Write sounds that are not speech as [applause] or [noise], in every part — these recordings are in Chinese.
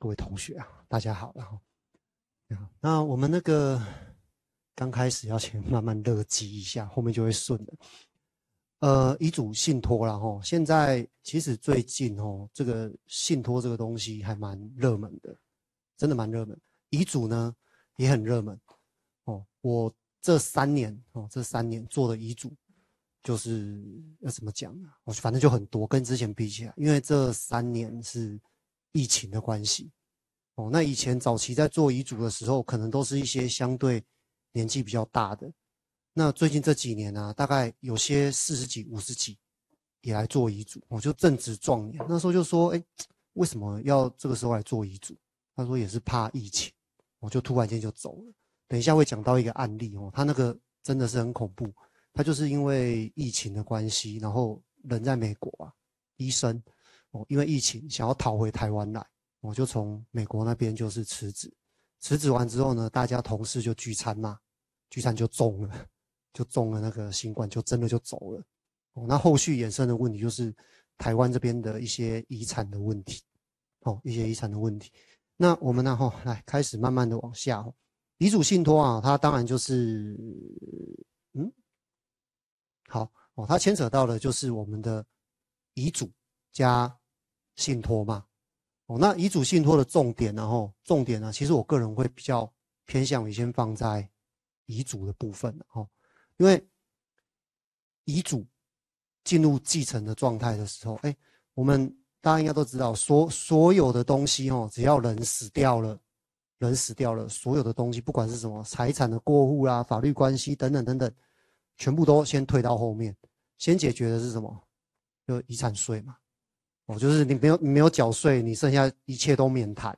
各位同学啊，大家好，然后，那我们那个刚开始要先慢慢热机一下，后面就会顺的。呃，遗嘱信托了哈，现在其实最近哦，这个信托这个东西还蛮热门的，真的蛮热门。遗嘱呢也很热门哦。我这三年哦，这三年做的遗嘱，就是要怎么讲呢？我反正就很多，跟之前比起来，因为这三年是。疫情的关系，哦，那以前早期在做遗嘱的时候，可能都是一些相对年纪比较大的。那最近这几年呢，大概有些四十几、五十几也来做遗嘱，我就正值壮年。那时候就说，哎，为什么要这个时候来做遗嘱？他说也是怕疫情，我就突然间就走了。等一下会讲到一个案例哦，他那个真的是很恐怖，他就是因为疫情的关系，然后人在美国啊，医生。哦，因为疫情想要逃回台湾来，我就从美国那边就是辞职。辞职完之后呢，大家同事就聚餐嘛，聚餐就中了，就中了那个新冠，就真的就走了。哦，那后续衍生的问题就是台湾这边的一些遗产的问题，哦，一些遗产的问题。那我们呢，哈，来开始慢慢的往下。遗嘱信托啊，它当然就是，嗯，好，哦，它牵扯到的就是我们的遗嘱加。信托嘛，哦，那遗嘱信托的重点，然后重点呢，其实我个人会比较偏向于先放在遗嘱的部分，哦，因为遗嘱进入继承的状态的时候，哎，我们大家应该都知道，所所有的东西，哦，只要人死掉了，人死掉了，所有的东西，不管是什么财产的过户啦、法律关系等等等等，全部都先退到后面，先解决的是什么？就遗产税嘛。哦，就是你没有你没有缴税，你剩下一切都免谈。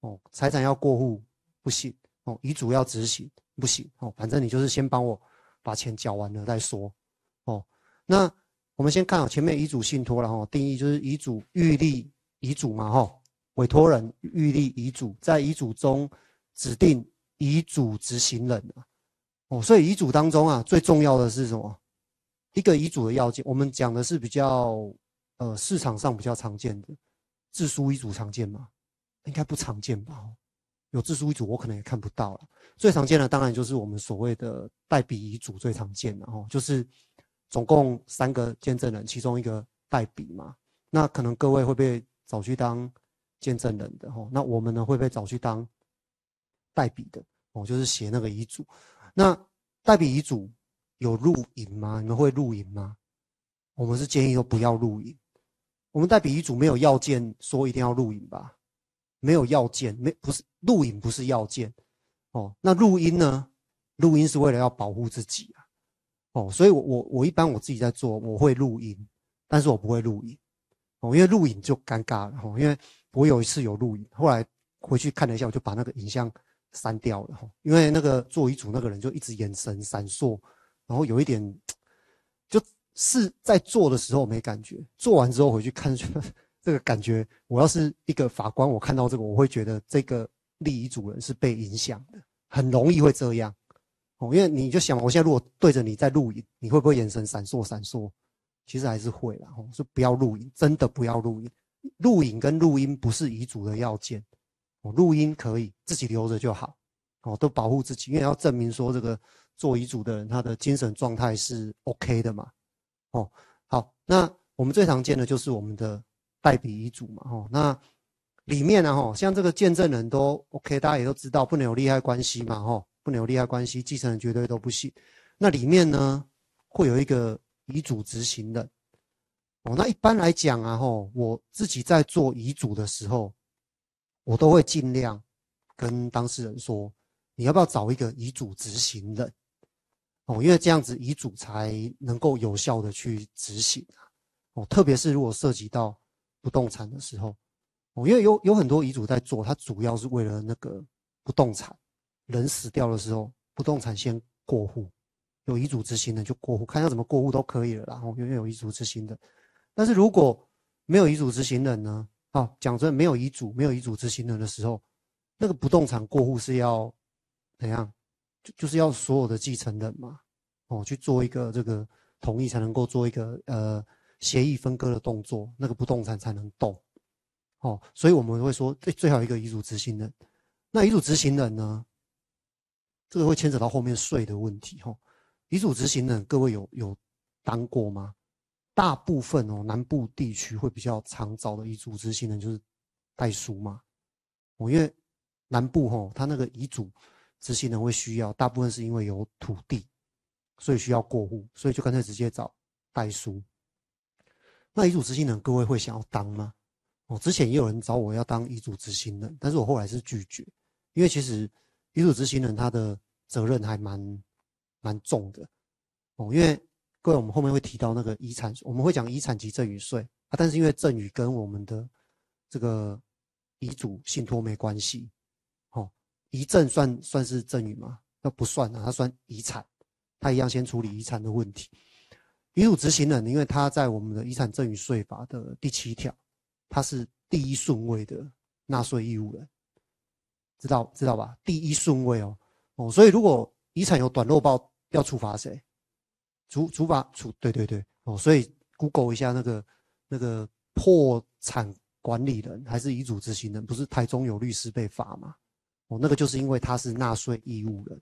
哦，财产要过户不行，哦，遗嘱要执行不行，哦，反正你就是先帮我把钱缴完了再说。哦，那我们先看好前面遗嘱信托了哈，定义就是遗嘱预立遗嘱嘛哈，委托人预立遗嘱，在遗嘱中指定遗嘱执行人。哦，所以遗嘱当中啊，最重要的是什么？一个遗嘱的要件，我们讲的是比较。呃，市场上比较常见的自书遗嘱常见吗？应该不常见吧。有自书遗嘱，我可能也看不到了。最常见的当然就是我们所谓的代笔遗嘱最常见的哦，就是总共三个见证人，其中一个代笔嘛。那可能各位会被找去当见证人的哦，那我们呢会被找去当代笔的哦，就是写那个遗嘱。那代笔遗嘱有录影吗？你们会录影吗？我们是建议都不要录影。我们代笔遗嘱没有要件说一定要录影吧？没有要件，没不是录影不是要件哦。那录音呢？录音是为了要保护自己啊。哦，所以我我我一般我自己在做，我会录音，但是我不会录影哦，因为录影就尴尬了哦。因为我有一次有录影，后来回去看了一下，我就把那个影像删掉了哈。因为那个做遗嘱那个人就一直眼神闪烁，然后有一点。是在做的时候没感觉，做完之后回去看，[laughs] 这个感觉。我要是一个法官，我看到这个，我会觉得这个立遗嘱人是被影响的，很容易会这样。哦，因为你就想，我现在如果对着你在录影，你会不会眼神闪烁闪烁？其实还是会啦。哦，说不要录影，真的不要录影。录影跟录音不是遗嘱的要件。哦，录音可以自己留着就好。哦，都保护自己，因为要证明说这个做遗嘱的人他的精神状态是 OK 的嘛。哦，好，那我们最常见的就是我们的代笔遗嘱嘛，哦，那里面呢，哈，像这个见证人都 OK，大家也都知道，不能有利害关系嘛，哈，不能有利害关系，继承人绝对都不行。那里面呢，会有一个遗嘱执行人，哦，那一般来讲啊，哈，我自己在做遗嘱的时候，我都会尽量跟当事人说，你要不要找一个遗嘱执行人？哦，因为这样子遗嘱才能够有效的去执行。哦，特别是如果涉及到不动产的时候，哦，因为有有很多遗嘱在做，它主要是为了那个不动产，人死掉的时候，不动产先过户，有遗嘱执行的就过户，看要怎么过户都可以了。然后因为有遗嘱执行的，但是如果没有遗嘱执行人呢？啊，讲真，没有遗嘱，没有遗嘱执行人的时候，那个不动产过户是要怎样？就就是要所有的继承人嘛，哦，去做一个这个同意才能够做一个呃协议分割的动作，那个不动产才能动，哦，所以我们会说最最好一个遗嘱执行人。那遗嘱执行人呢，这个会牵扯到后面税的问题哈。遗嘱执行人，各位有有当过吗？大部分哦，南部地区会比较常找的遗嘱执行人就是代书嘛。哦，因为南部吼，他那个遗嘱执行人会需要，大部分是因为有土地，所以需要过户，所以就干脆直接找代书。那遗嘱执行人，各位会想要当吗？哦，之前也有人找我要当遗嘱执行人，但是我后来是拒绝，因为其实遗嘱执行人他的责任还蛮蛮重的。哦，因为各位我们后面会提到那个遗产，我们会讲遗产及赠与税啊，但是因为赠与跟我们的这个遗嘱信托没关系，遗赠算算是赠与吗？那不算啊，它算遗产，它一样先处理遗产的问题。遗嘱执行人，因为他在我们的遗产赠与税法的第七条，他是第一顺位的纳税义务人，知道知道吧？第一顺位哦哦，所以如果遗产有短漏报，要处罚谁？处处罚处对对对哦，所以 Google 一下那个那个破产管理人还是遗嘱执行人，不是台中有律师被罚吗？哦，那个就是因为他是纳税义务人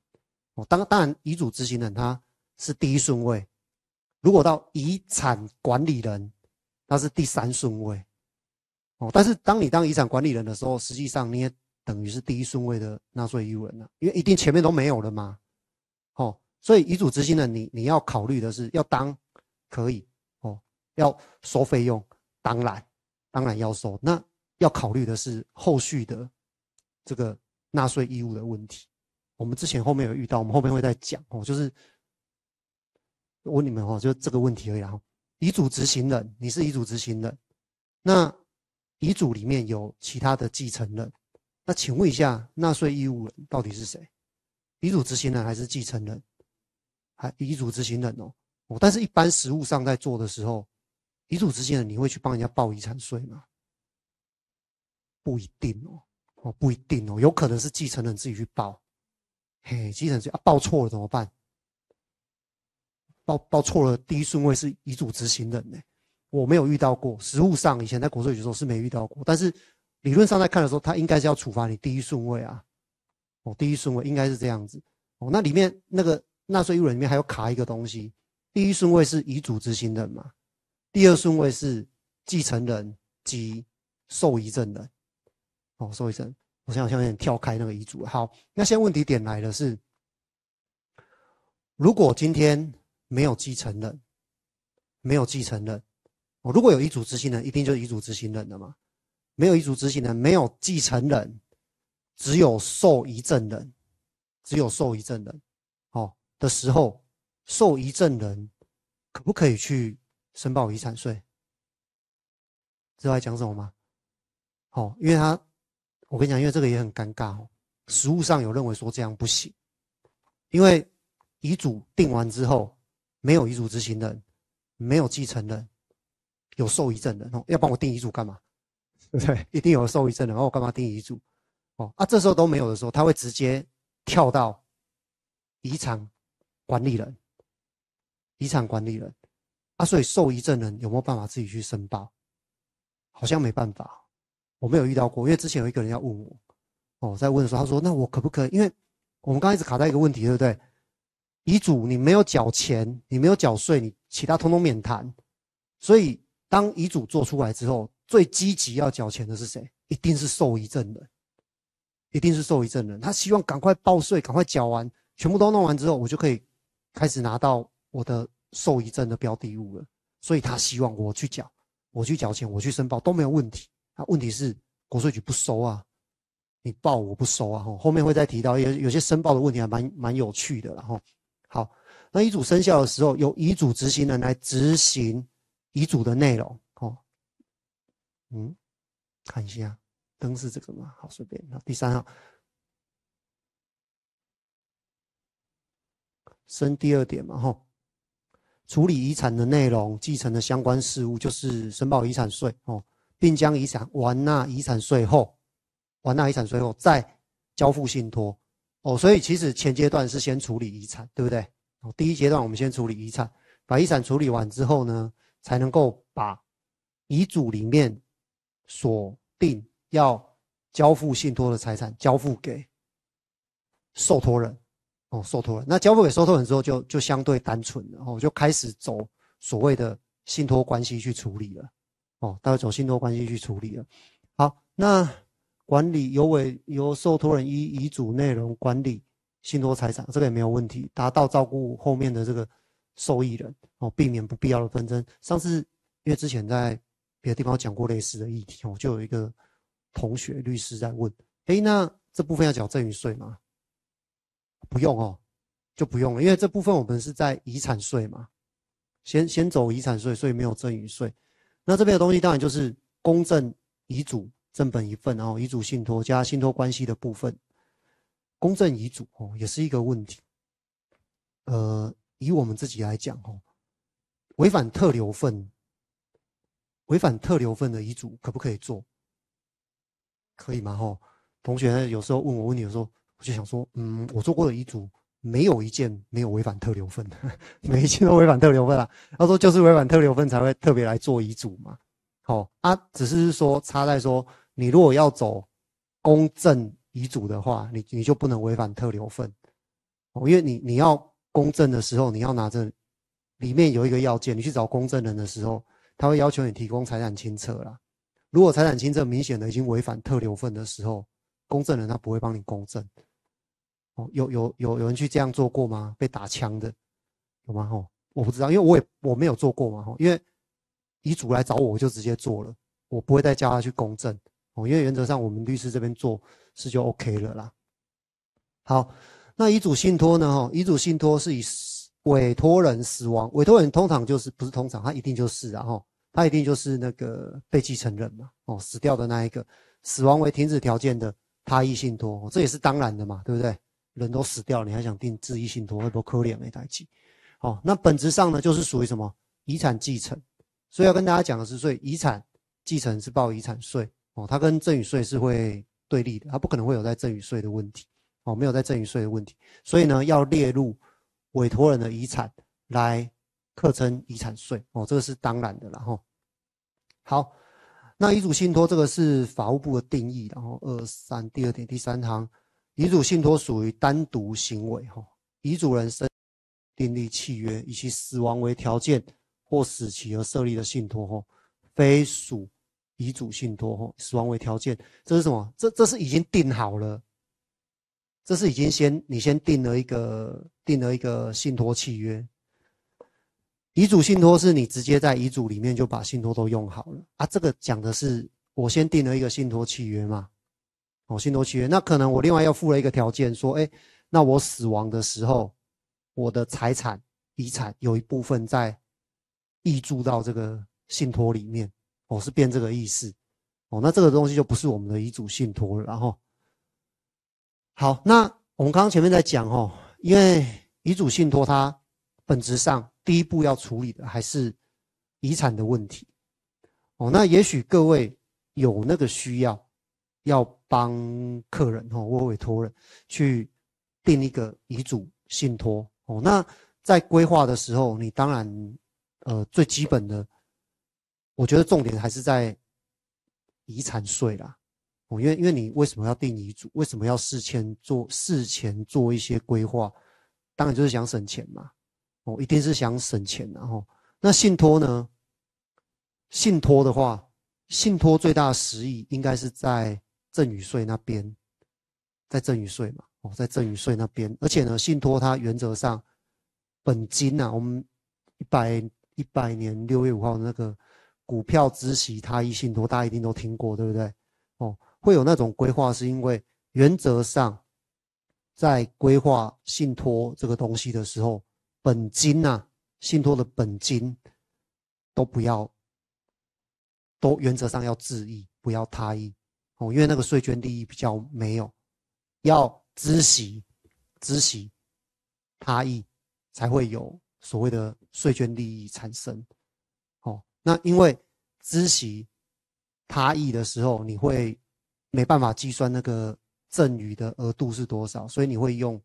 哦，当当然遗嘱执行人他是第一顺位。如果到遗产管理人，那是第三顺位，哦。但是当你当遗产管理人的时候，实际上你也等于是第一顺位的纳税义务人了，因为一定前面都没有了嘛，哦。所以遗嘱执行人，你你要考虑的是要当可以哦，要收费用，当然当然要收。那要考虑的是后续的这个纳税义务的问题。我们之前后面有遇到，我们后面会再讲哦，就是。问你们哦，就这个问题而已哈。遗嘱执行人，你是遗嘱执行人，那遗嘱里面有其他的继承人，那请问一下，纳税义务人到底是谁？遗嘱执行人还是继承人？还遗嘱执行人哦。哦，但是一般实务上在做的时候，遗嘱执行人你会去帮人家报遗产税吗？不一定哦，哦不一定哦，有可能是继承人自己去报。嘿，继承人啊，报错了怎么办？报报错了，第一顺位是遗嘱执行人呢，我没有遇到过。实务上以前在国税局时候是没遇到过，但是理论上在看的时候，他应该是要处罚你第一顺位啊。哦，第一顺位应该是这样子。哦，那里面那个纳税义务人里面还有卡一个东西，第一顺位是遗嘱执行人嘛，第二顺位是继承人及受遗赠人。哦，受遗赠，我想想有点跳开那个遗嘱。好，那现在问题点来了是，如果今天。没有继承人，没有继承人。哦，如果有遗嘱执行人，一定就是遗嘱执行人的嘛。没有遗嘱执行人，没有继承人，只有受遗赠人，只有受遗赠人。哦的时候，受遗赠人可不可以去申报遗产税？知道在讲什么吗？哦，因为他，我跟你讲，因为这个也很尴尬哦。实务上有认为说这样不行，因为遗嘱定完之后。没有遗嘱执行人，没有继承人，有受遗赠人哦。要帮我定遗嘱干嘛？对不对？一定有受遗赠人，然后，我干嘛定遗嘱？哦啊，这时候都没有的时候，他会直接跳到遗产管理人。遗产管理人啊，所以受遗赠人有没有办法自己去申报？好像没办法，我没有遇到过。因为之前有一个人要问我，哦，在问的时候，他说：“那我可不可以？”因为我们刚一直卡在一个问题，对不对？遗嘱你没有缴钱，你没有缴税，你其他通通免谈。所以当遗嘱做出来之后，最积极要缴钱的是谁？一定是受遗赠人，一定是受遗赠人。他希望赶快报税，赶快缴完，全部都弄完之后，我就可以开始拿到我的受遗赠的标的物了。所以他希望我去缴，我去缴钱，我去申报都没有问题。啊，问题是国税局不收啊，你报我不收啊。吼，后面会再提到有有些申报的问题还蛮蛮有趣的，然后。好，那遗嘱生效的时候，由遗嘱执行人来执行遗嘱的内容。哦，嗯，看一下，灯是这个吗？好，随便。第三号，生第二点嘛，哈，处理遗产的内容、继承的相关事务，就是申报遗产税哦，并将遗产完纳遗产税后，完纳遗产税后再交付信托。哦，所以其实前阶段是先处理遗产，对不对？哦，第一阶段我们先处理遗产，把遗产处理完之后呢，才能够把遗嘱里面所定要交付信托的财产交付给受托人，哦，受托人。那交付给受托人之后，就就相对单纯了，哦，就开始走所谓的信托关系去处理了，哦，大概走信托关系去处理了。好，那管理由委由受托人依遗嘱内容管理信托财产，这个也没有问题，达到照顾后面的这个受益人，哦，避免不必要的纷争。上次因为之前在别的地方讲过类似的议题，哦，就有一个同学律师在问，诶，那这部分要缴赠与税吗？不用哦，就不用了，因为这部分我们是在遗产税嘛，先先走遗产税，所以没有赠与税。那这边的东西当然就是公证遗嘱正本一份，然后遗嘱信托加信托关系的部分，公证遗嘱哦也是一个问题。呃，以我们自己来讲哦，违反特留份，违反特留份的遗嘱可不可以做？可以吗？吼，同学有时候问我问题的时候。我就想说，嗯，我做过的遗嘱没有一件没有违反特留份的，[laughs] 每一件都违反特留份啊。他说就是违反特留份才会特别来做遗嘱嘛。好啊，只是说差在说，你如果要走公证遗嘱的话，你你就不能违反特留份哦，因为你你要公证的时候，你要拿着里面有一个要件，你去找公证人的时候，他会要求你提供财产清册啦。如果财产清册明显的已经违反特留份的时候，公证人他不会帮你公证。哦有有有有人去这样做过吗？被打枪的有吗？吼，我不知道，因为我也我没有做过嘛。吼，因为遗嘱来找我，我就直接做了，我不会再叫他去公证。哦，因为原则上我们律师这边做是就 OK 了啦。好，那遗嘱信托呢？哈，遗嘱信托是以委托人死亡，委托人通常就是不是通常，他一定就是啊，哈，他一定就是那个被继承人嘛。哦，死掉的那一个，死亡为停止条件的他意信托，这也是当然的嘛，对不对？人都死掉了，你还想定自意信托，会不会可怜没代记？哦，那本质上呢，就是属于什么遗产继承。所以要跟大家讲的是，所以遗产继承是报遗产税哦，它跟赠与税是会对立的，它不可能会有在赠与税的问题哦，没有在赠与税的问题。所以呢，要列入委托人的遗产来课征遗产税哦，这个是当然的了哈。好，那遗嘱信托这个是法务部的定义，然后二三第二点第三行。遗嘱信托属于单独行为，哈，遗嘱人生订立契约，以其死亡为条件或死期而设立的信托，哈，非属遗嘱信托，哈，死亡为条件，这是什么？这这是已经定好了，这是已经先你先定了一个定了一个信托契约。遗嘱信托是你直接在遗嘱里面就把信托都用好了啊，这个讲的是我先定了一个信托契约嘛。哦，信托契约，那可能我另外要附了一个条件，说，哎，那我死亡的时候，我的财产遗产有一部分在挹注到这个信托里面，哦，是变这个意思，哦，那这个东西就不是我们的遗嘱信托了，然后，好，那我们刚刚前面在讲，哦，因为遗嘱信托它本质上第一步要处理的还是遗产的问题，哦，那也许各位有那个需要。要帮客人哦，或委托人去定一个遗嘱信托哦。那在规划的时候，你当然呃最基本的，我觉得重点还是在遗产税啦哦，因为因为你为什么要定遗嘱？为什么要事前做事前做一些规划？当然就是想省钱嘛哦，一定是想省钱然后那信托呢？信托的话，信托最大的实益应该是在。赠与税那边，在赠与税嘛，哦，在赠与税那边，而且呢，信托它原则上本金呐，我们一百一百年六月五号那个股票孳息他益信托，大家一定都听过，对不对？哦，会有那种规划，是因为原则上在规划信托这个东西的时候，本金呐，信托的本金都不要，都原则上要自益，不要他益。哦，因为那个税捐利益比较没有，要知悉知悉，他益才会有所谓的税捐利益产生。哦，那因为知悉，他益的时候，你会没办法计算那个赠与的额度是多少，所以你会用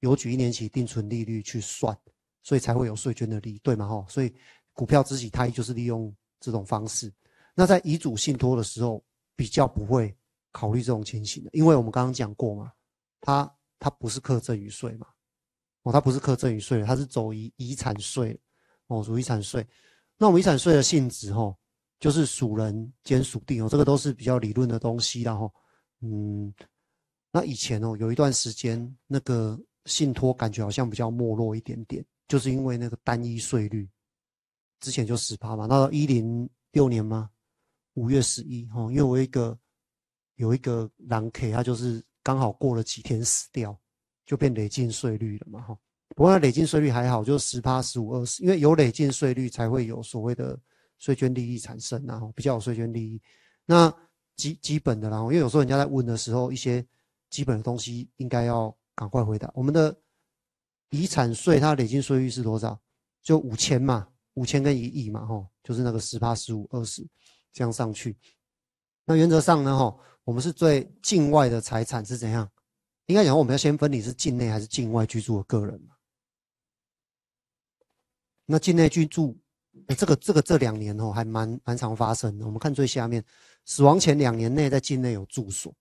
邮局一年期定存利率去算，所以才会有税捐的利益，对吗？哈，所以股票知悉他益就是利用这种方式。那在遗嘱信托的时候。比较不会考虑这种情形的，因为我们刚刚讲过嘛，他他不是课赠与税嘛，哦，他不是课赠与税，他是走遗遗产税，哦，属遗产税。那我们遗产税的性质，哈，就是属人兼属地哦，这个都是比较理论的东西，然后，嗯，那以前哦，有一段时间那个信托感觉好像比较没落一点点，就是因为那个单一税率，之前就十趴嘛，那一零六年吗？五月十一，哈，因为我一个有一个狼 K，他就是刚好过了几天死掉，就变累进税率了嘛，哈。不过累进税率还好，就是十八、十五、二十，因为有累进税率才会有所谓的税捐利益产生，然后比较有税捐利益。那基基本的，然后因为有时候人家在问的时候，一些基本的东西应该要赶快回答。我们的遗产税它累进税率是多少？就五千嘛，五千跟一亿嘛，吼，就是那个十八、十五、二十这样上去。那原则上呢，哈，我们是最境外的财产是怎样？应该讲我们要先分你是境内还是境外居住的个人嘛。那境内居住，哎，这个这个这两年哦，还蛮蛮常发生的。我们看最下面，死亡前两年内在境内有住所，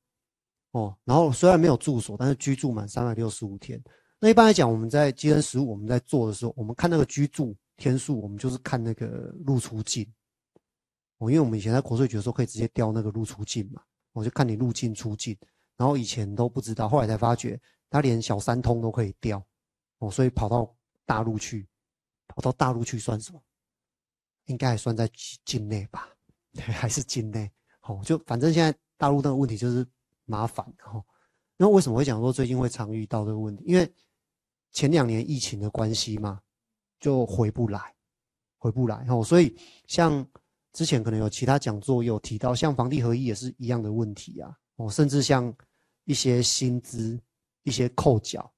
哦，然后虽然没有住所，但是居住满三百六十五天。那一般来讲，我们在基恩实务我们在做的时候，我们看那个居住天数，我们就是看那个入出境。哦，因为我们以前在国税局的时候可以直接调那个入出境嘛，我就看你入境出境，然后以前都不知道，后来才发觉他连小三通都可以调，哦，所以跑到大陆去。跑到大陆去算什么？应该还算在境内吧？[laughs] 还是境内？好，就反正现在大陆那个问题就是麻烦哈。那为什么会讲说最近会常遇到这个问题？因为前两年疫情的关系嘛，就回不来，回不来哈。所以像之前可能有其他讲座有提到，像房地合一也是一样的问题啊。哦，甚至像一些薪资、一些扣缴，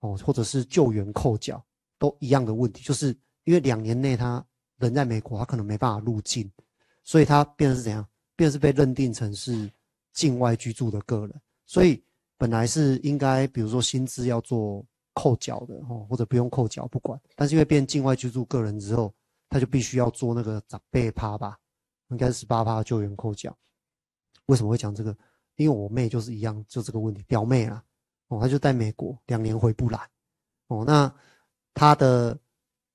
哦，或者是救援扣缴。都一样的问题，就是因为两年内他人在美国，他可能没办法入境，所以他变成是怎样？变是被认定成是境外居住的个人，所以本来是应该，比如说薪资要做扣缴的哦，或者不用扣缴不管，但是因为变境外居住个人之后，他就必须要做那个长辈趴吧，应该是十八趴救援扣缴。为什么会讲这个？因为我妹就是一样，就这个问题，表妹啊，哦，她就在美国两年回不来，哦，那。他的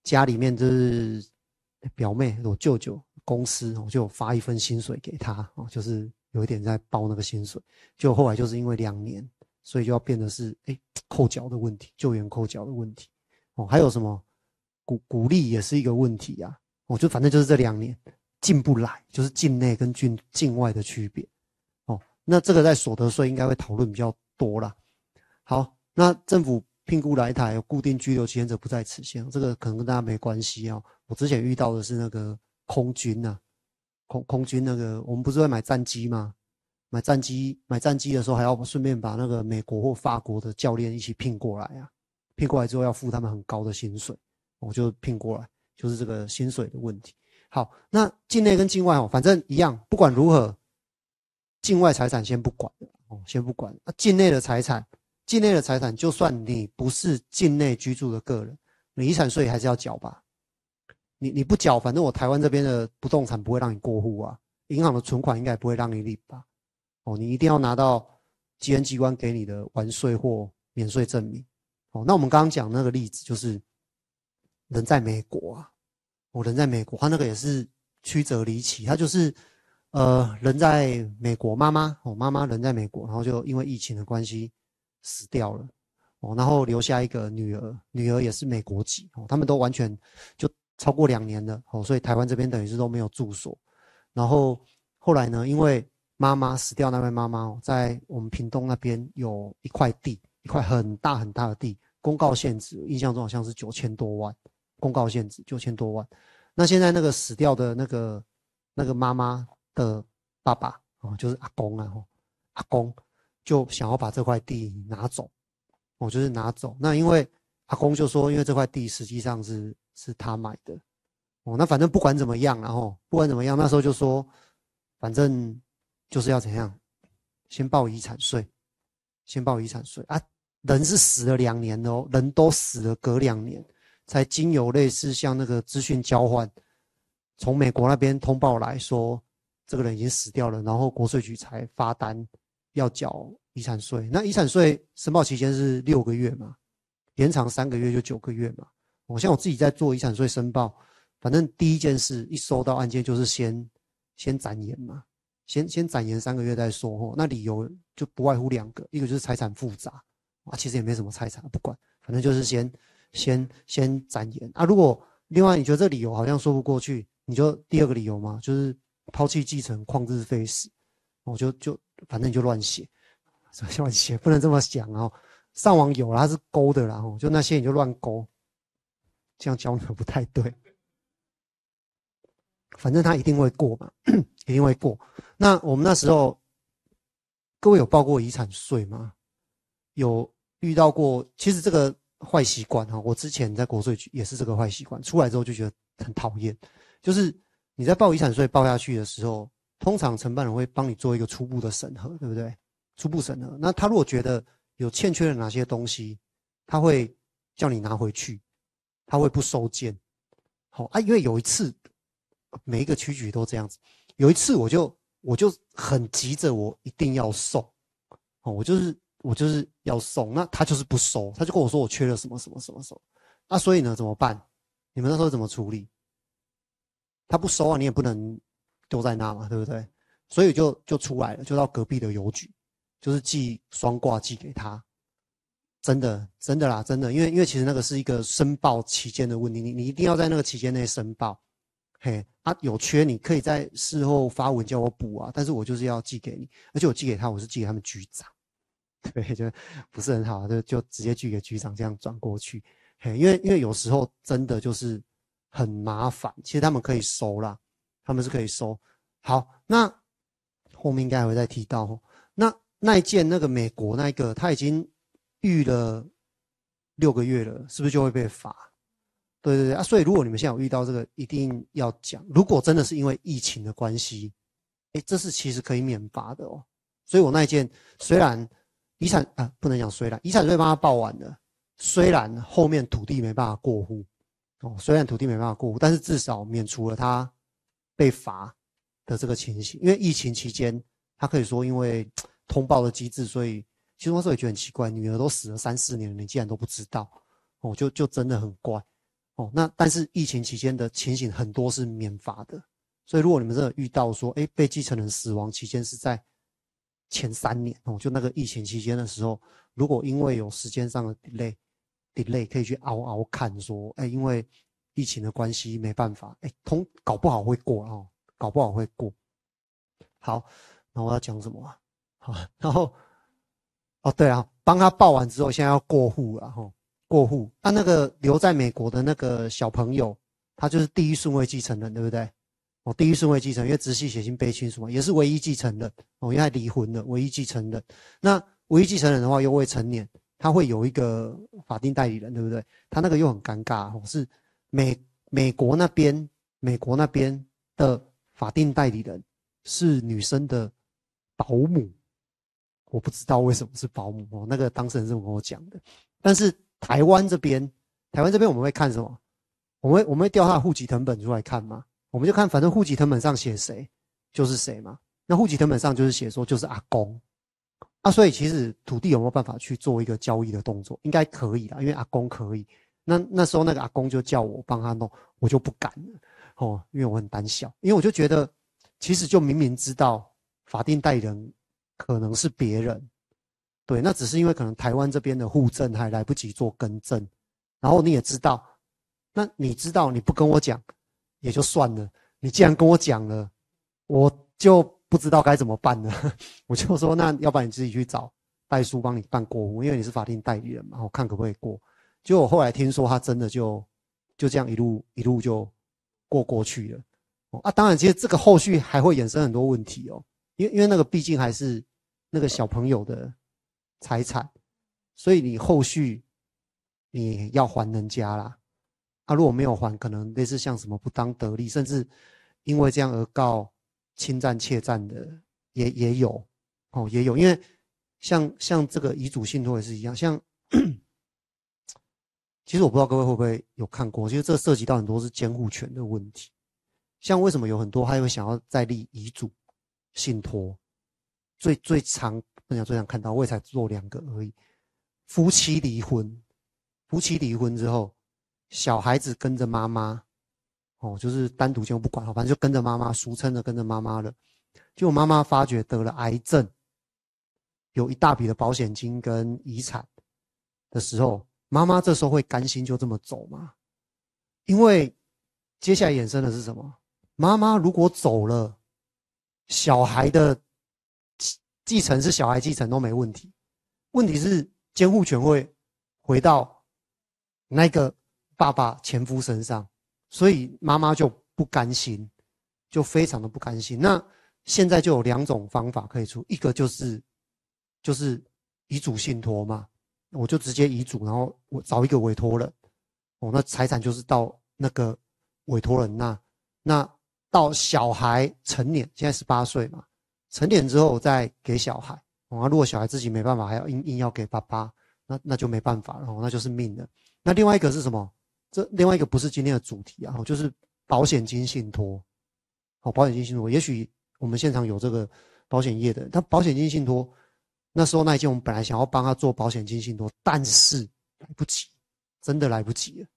家里面就是表妹，我舅舅公司哦，就发一份薪水给他哦，就是有一点在包那个薪水。就后来就是因为两年，所以就要变得是哎扣缴的问题，救援扣缴的问题哦。还有什么鼓鼓励也是一个问题呀。我，就反正就是这两年进不来，就是境内跟境境外的区别哦。那这个在所得税应该会讨论比较多啦。好，那政府。聘雇来台固定居留期限者不在此限，这个可能跟大家没关系啊。我之前遇到的是那个空军呐，空空军那个，我们不是会买战机吗？买战机买战机的时候还要顺便把那个美国或法国的教练一起聘过来啊。聘过来之后要付他们很高的薪水，我就聘过来，就是这个薪水的问题。好，那境内跟境外哦，反正一样，不管如何，境外财产先不管哦，先不管啊，境内的财产。境内的财产，就算你不是境内居住的个人，你遗产税还是要缴吧？你你不缴，反正我台湾这边的不动产不会让你过户啊，银行的存款应该也不会让你领吧？哦，你一定要拿到基恩机关给你的完税或免税证明。哦，那我们刚刚讲那个例子就是人在美国啊，我人在美国，他那个也是曲折离奇，他就是呃人在美国，妈妈哦妈妈人在美国，然后就因为疫情的关系。死掉了，哦，然后留下一个女儿，女儿也是美国籍，哦，他们都完全就超过两年了，哦，所以台湾这边等于是都没有住所。然后后来呢，因为妈妈死掉那位妈妈哦，在我们屏东那边有一块地，一块很大很大的地，公告限制，印象中好像是九千多万，公告限制九千多万。那现在那个死掉的那个那个妈妈的爸爸哦，就是阿公啊，哦，阿公。就想要把这块地拿走，哦就是拿走。那因为阿公就说，因为这块地实际上是是他买的，哦，那反正不管怎么样，然后不管怎么样，那时候就说，反正就是要怎样，先报遗产税，先报遗产税啊。人是死了两年哦，人都死了，隔两年才经由类似像那个资讯交换，从美国那边通报来说，这个人已经死掉了，然后国税局才发单要缴遗产税。那遗产税申报期间是六个月嘛，延长三个月就九个月嘛。我像我自己在做遗产税申报，反正第一件事一收到案件就是先先展延嘛，先先展延三个月再说。那理由就不外乎两个，一个就是财产复杂啊，其实也没什么财产，不管，反正就是先先先展言啊。如果另外你觉得这理由好像说不过去，你就第二个理由嘛，就是。抛弃继承旷日费时，我就就反正你就乱写，[laughs] 乱写不能这么讲哦。上网有了，它是勾的啦，就那些你就乱勾，这样教的不太对。反正他一定会过嘛，一定会过。那我们那时候，各位有报过遗产税吗？有遇到过？其实这个坏习惯哈，我之前在国税局也是这个坏习惯，出来之后就觉得很讨厌，就是。你在报遗产税报下去的时候，通常承办人会帮你做一个初步的审核，对不对？初步审核，那他如果觉得有欠缺的哪些东西，他会叫你拿回去，他会不收件。好啊，因为有一次，每一个区局都这样子。有一次我就我就很急着，我一定要送，哦，我就是我就是要送，那他就是不收，他就跟我说我缺了什么什么什么什么。那所以呢，怎么办？你们那时候怎么处理？他不收啊，你也不能丢在那嘛，对不对？所以就就出来了，就到隔壁的邮局，就是寄双挂寄给他。真的，真的啦，真的，因为因为其实那个是一个申报期间的问题，你你一定要在那个期间内申报。嘿，啊有缺你可以在事后发文叫我补啊，但是我就是要寄给你，而且我寄给他，我是寄给他们局长，[laughs] 对，就不是很好，就就直接寄给局长这样转过去。嘿，因为因为有时候真的就是。很麻烦，其实他们可以收啦，他们是可以收。好，那后面应该还会再提到。那那一件那个美国那个，他已经预了六个月了，是不是就会被罚？对对对啊！所以如果你们现在有遇到这个，一定要讲。如果真的是因为疫情的关系，哎，这是其实可以免罚的哦。所以我那一件虽然遗产啊不能讲虽然遗产税帮他报完了，虽然后面土地没办法过户。哦，虽然土地没办法过户，但是至少免除了他被罚的这个情形。因为疫情期间，他可以说因为通报的机制，所以其实我也觉得很奇怪，女儿都死了三四年了，你竟然都不知道，哦，就就真的很怪。哦，那但是疫情期间的情形很多是免罚的，所以如果你们真的遇到说，哎，被继承人死亡期间是在前三年，哦，就那个疫情期间的时候，如果因为有时间上的 delay。delay 可以去熬熬看，说，哎，因为疫情的关系没办法，哎，通搞不好会过哦，搞不好会过。好，那我要讲什么啊？好，[laughs] 然后，哦，对啊，帮他报完之后，现在要过户了哈，过户。那那个留在美国的那个小朋友，他就是第一顺位继承人，对不对？哦，第一顺位继承，因为直系血亲背亲属嘛，也是唯一继承人哦，因为离婚了，唯一继承人。那唯一继承人的话，又未成年。他会有一个法定代理人，对不对？他那个又很尴尬，哦是美美国那边，美国那边的法定代理人是女生的保姆，我不知道为什么是保姆哦。那个当事人是跟我讲的。但是台湾这边，台湾这边我们会看什么？我们会我们会调他的户籍成本出来看吗？我们就看，反正户籍成本上写谁就是谁嘛。那户籍成本上就是写说就是阿公。啊，所以其实土地有没有办法去做一个交易的动作？应该可以啦，因为阿公可以。那那时候那个阿公就叫我帮他弄，我就不敢了，哦，因为我很胆小，因为我就觉得，其实就明明知道法定代理人可能是别人，对，那只是因为可能台湾这边的户政还来不及做更正，然后你也知道，那你知道你不跟我讲也就算了，你既然跟我讲了，我就。不知道该怎么办了？[laughs] 我就说，那要不然你自己去找代书帮你办过户，因为你是法定代理人嘛，我看可不可以过。结果后来听说他真的就就这样一路一路就过过去了。啊，当然，其实这个后续还会衍生很多问题哦，因为因为那个毕竟还是那个小朋友的财产，所以你后续你要还人家啦。啊，如果没有还，可能类似像什么不当得利，甚至因为这样而告。侵占窃占的也也有哦，也有，因为像像这个遗嘱信托也是一样，像 [clears throat] 其实我不知道各位会不会有看过，其实这涉及到很多是监护权的问题。像为什么有很多他会想要再立遗嘱、信托？最最常分享最常看到，我也才做两个而已。夫妻离婚，夫妻离婚之后，小孩子跟着妈妈，哦，就是单独就不管了，反正就跟着妈妈，俗称的跟着妈妈了。就妈妈发觉得了癌症，有一大笔的保险金跟遗产的时候，妈妈这时候会甘心就这么走吗？因为接下来衍生的是什么？妈妈如果走了，小孩的继承是小孩继承都没问题，问题是监护权会回到那个爸爸前夫身上，所以妈妈就不甘心，就非常的不甘心。那现在就有两种方法可以出，一个就是就是遗嘱信托嘛，我就直接遗嘱，然后我找一个委托人，哦，那财产就是到那个委托人那，那到小孩成年，现在十八岁嘛，成年之后再给小孩，哦，如果小孩自己没办法，还要硬硬要给爸爸，那那就没办法了，哦，那就是命了。那另外一个是什么？这另外一个不是今天的主题啊，就是保险金信托，哦，保险金信托，也许。我们现场有这个保险业的，他保险金信托，那时候那一件我们本来想要帮他做保险金信托，但是来不及，真的来不及了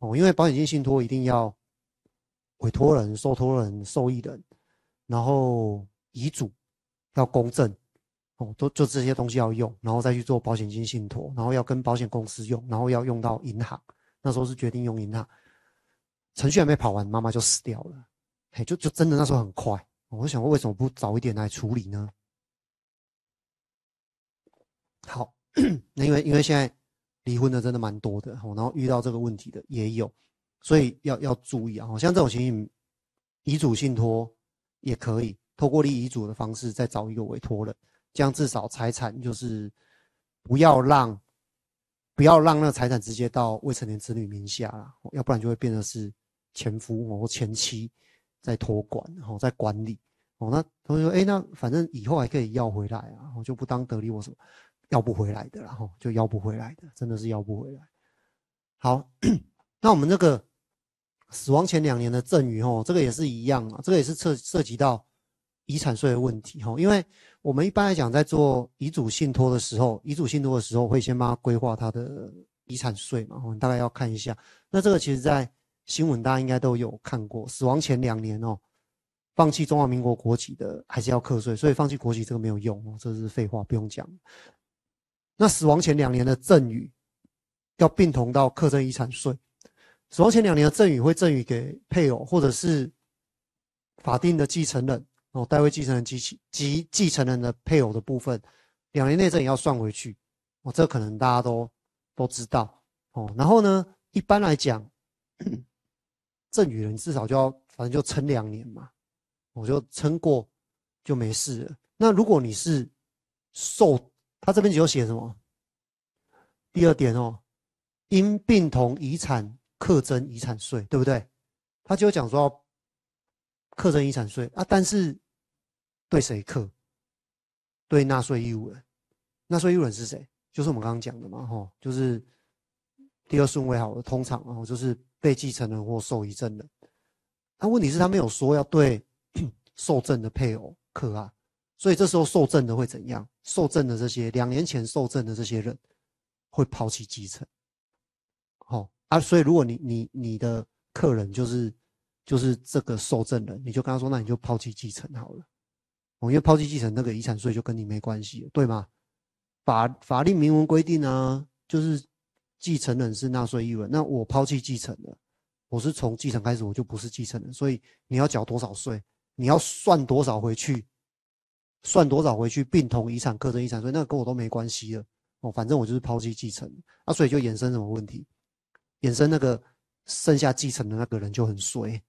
哦，因为保险金信托一定要委托人、受托人、受益人，然后遗嘱要公证哦，都就这些东西要用，然后再去做保险金信托，然后要跟保险公司用，然后要用到银行，那时候是决定用银行，程序还没跑完，妈妈就死掉了，嘿，就就真的那时候很快。我想问，为什么不早一点来处理呢？好，[clears throat] 那因为因为现在离婚的真的蛮多的，然后遇到这个问题的也有，所以要要注意啊。像这种情形，遗嘱信托也可以透过立遗嘱的方式再找一个委托人，这样至少财产就是不要让不要让那个财产直接到未成年子女名下了，要不然就会变成是前夫或前妻。在托管，然后在管理，哦，那同学说，哎，那反正以后还可以要回来啊，我就不当得利我什么，要不回来的，然后就要不回来的，真的是要不回来。好，[clears throat] 那我们这个死亡前两年的赠与，吼，这个也是一样啊，这个也是涉涉及到遗产税的问题，吼，因为我们一般来讲在做遗嘱信托的时候，遗嘱信托的时候会先帮他规划他的遗产税嘛，我们大概要看一下，那这个其实在。新闻大家应该都有看过，死亡前两年哦，放弃中华民国国籍的还是要课税，所以放弃国籍这个没有用哦，这是废话，不用讲。那死亡前两年的赠与要并同到课征遗产税，死亡前两年的赠与会赠与给配偶或者是法定的继承人哦，代位继承人及其及继承人的配偶的部分，两年内赠与要算回去哦，这可能大家都都知道哦。然后呢，一般来讲。赠与人至少就要，反正就撑两年嘛，我就撑过就没事了。那如果你是受，他这边只有写什么？第二点哦，因病同遗产课征遗产税，对不对？他就讲说课征遗产税啊，但是对谁课？对纳税义务人。纳税义务人是谁？就是我们刚刚讲的嘛，吼，就是第二顺位好了，通常哦，就是。被继承人或受遗赠人，那问题是，他没有说要对 [clears throat] 受赠的配偶课啊，所以这时候受赠的会怎样？受赠的这些两年前受赠的这些人会抛弃继承，好啊，所以如果你你你的客人就是就是这个受赠人，你就跟他说，那你就抛弃继承好了，哦，因为抛弃继承那个遗产税就跟你没关系，对吗？法法律明文规定啊，就是。继承人是纳税义务人，那我抛弃继承了，我是从继承开始我就不是继承人，所以你要缴多少税，你要算多少回去，算多少回去并同遗产课征遗产税，那跟我都没关系了哦，反正我就是抛弃继承，啊，所以就衍生什么问题？衍生那个剩下继承的那个人就很衰，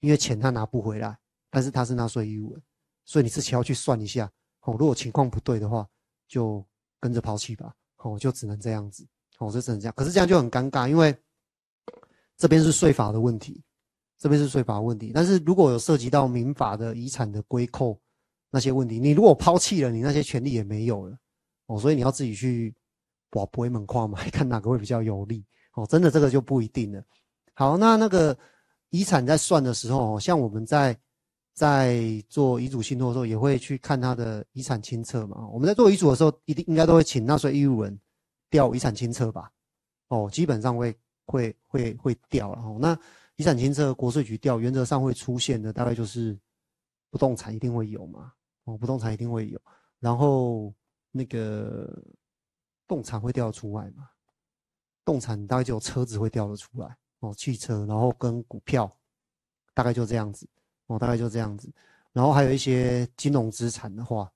因为钱他拿不回来，但是他是纳税义务人，所以你自己要去算一下哦，如果情况不对的话，就跟着抛弃吧，哦，就只能这样子。哦，就只能这样，可是这样就很尴尬，因为这边是税法的问题，这边是税法问题。但是如果有涉及到民法的遗产的归扣那些问题，你如果抛弃了，你那些权利也没有了。哦，所以你要自己去把不会门框嘛，[laughs] 看哪个会比较有利。哦，真的这个就不一定了。好，那那个遗产在算的时候，像我们在在做遗嘱信托的时候，也会去看他的遗产清册嘛。我们在做遗嘱的时候，一定应该都会请纳税义务人调遗产清册吧？哦，基本上会会会会调然后那遗产清册国税局调，原则上会出现的大概就是不动产一定会有嘛。哦，不动产一定会有，然后那个动产会调出来嘛？动产大概就有车子会调得出来哦，汽车，然后跟股票，大概就这样子哦，大概就这样子。然后还有一些金融资产的话，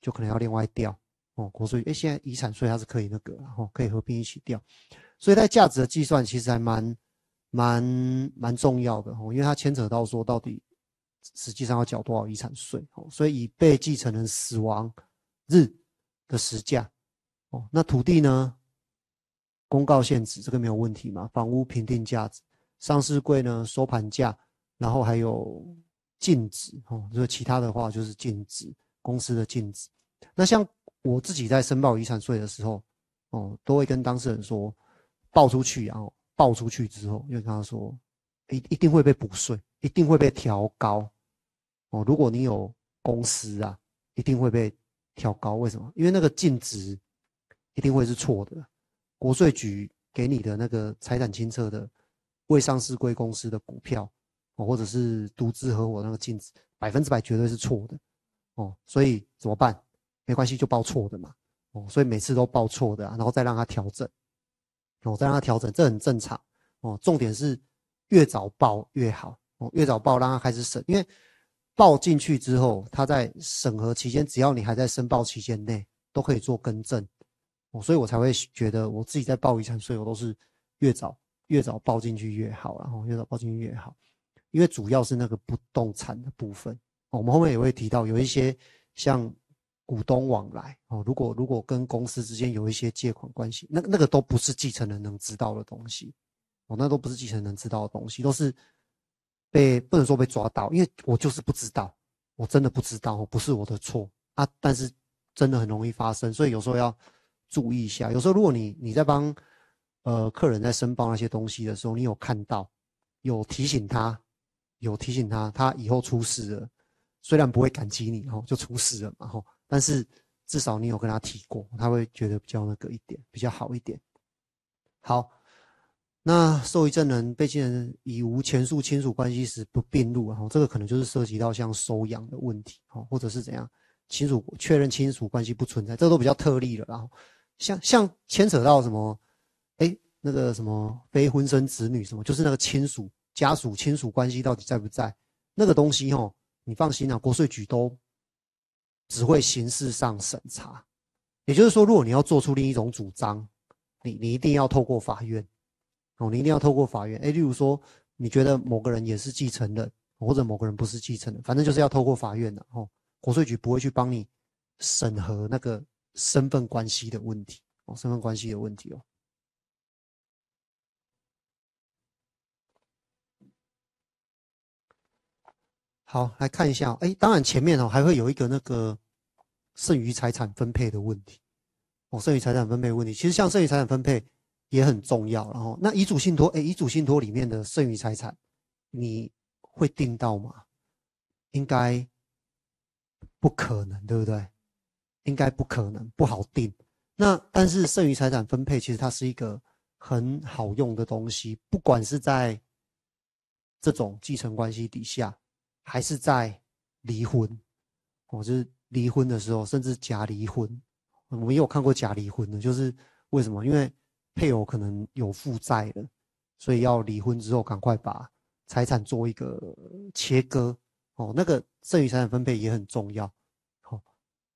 就可能要另外调哦。国税哎，现在遗产税它是可以那个，然后可以合并一起调，所以在价值的计算其实还蛮蛮蛮重要的哦，因为它牵扯到说到底。实际上要缴多少遗产税？哦，所以以被继承人死亡日的时价，哦，那土地呢？公告限值这个没有问题嘛？房屋评定价值、上市柜呢？收盘价，然后还有净值，哦，就是其他的话就是净值，公司的净值。那像我自己在申报遗产税的时候，哦，都会跟当事人说，报出去，然后报出去之后，因为跟他说，一一定会被补税，一定会被调高。哦，如果你有公司啊，一定会被调高。为什么？因为那个净值一定会是错的。国税局给你的那个财产清册的未上市贵公司的股票，哦，或者是独资合伙那个净值，百分之百绝对是错的。哦，所以怎么办？没关系，就报错的嘛。哦，所以每次都报错的，然后再让他调整。哦，再让他调整，这很正常。哦，重点是越早报越好。哦，越早报让他开始审，因为。报进去之后，他在审核期间，只要你还在申报期间内，都可以做更正，哦，所以我才会觉得我自己在报遗产税，我都是越早越早报进去越好，然后越早报进去越好，因为主要是那个不动产的部分，我们后面也会提到有一些像股东往来，哦，如果如果跟公司之间有一些借款关系，那那个都不是继承人能知道的东西，哦，那都不是继承人知道的东西，都是。被不能说被抓到，因为我就是不知道，我真的不知道，不是我的错啊。但是真的很容易发生，所以有时候要注意一下。有时候如果你你在帮呃客人在申报那些东西的时候，你有看到，有提醒他，有提醒他，他以后出事了，虽然不会感激你哦，就出事了嘛吼，但是至少你有跟他提过，他会觉得比较那个一点，比较好一点。好。那受益证人、被继人已无前述亲属关系时不并入，哈，这个可能就是涉及到像收养的问题，哈，或者是怎样，亲属确认亲属关系不存在，这都比较特例了。然后，像像牵扯到什么，哎，那个什么非婚生子女什么，就是那个亲属家属亲属关系到底在不在，那个东西，哦，你放心啊，国税局都只会形式上审查，也就是说，如果你要做出另一种主张，你你一定要透过法院。哦，你一定要透过法院。哎，例如说，你觉得某个人也是继承人，或者某个人不是继承人，反正就是要透过法院的。哦，国税局不会去帮你审核那个身份关系的问题。哦，身份关系的问题哦。好，来看一下。哎，当然前面哦还会有一个那个剩余财产分配的问题。哦，剩余财产分配问题，其实像剩余财产分配。也很重要，然后那遗嘱信托，哎，遗嘱信托里面的剩余财产，你会定到吗？应该不可能，对不对？应该不可能，不好定。那但是剩余财产分配其实它是一个很好用的东西，不管是在这种继承关系底下，还是在离婚，哦，就是离婚的时候，甚至假离婚，我们也有看过假离婚的，就是为什么？因为配偶可能有负债了，所以要离婚之后赶快把财产做一个切割哦。那个剩余财产分配也很重要。好，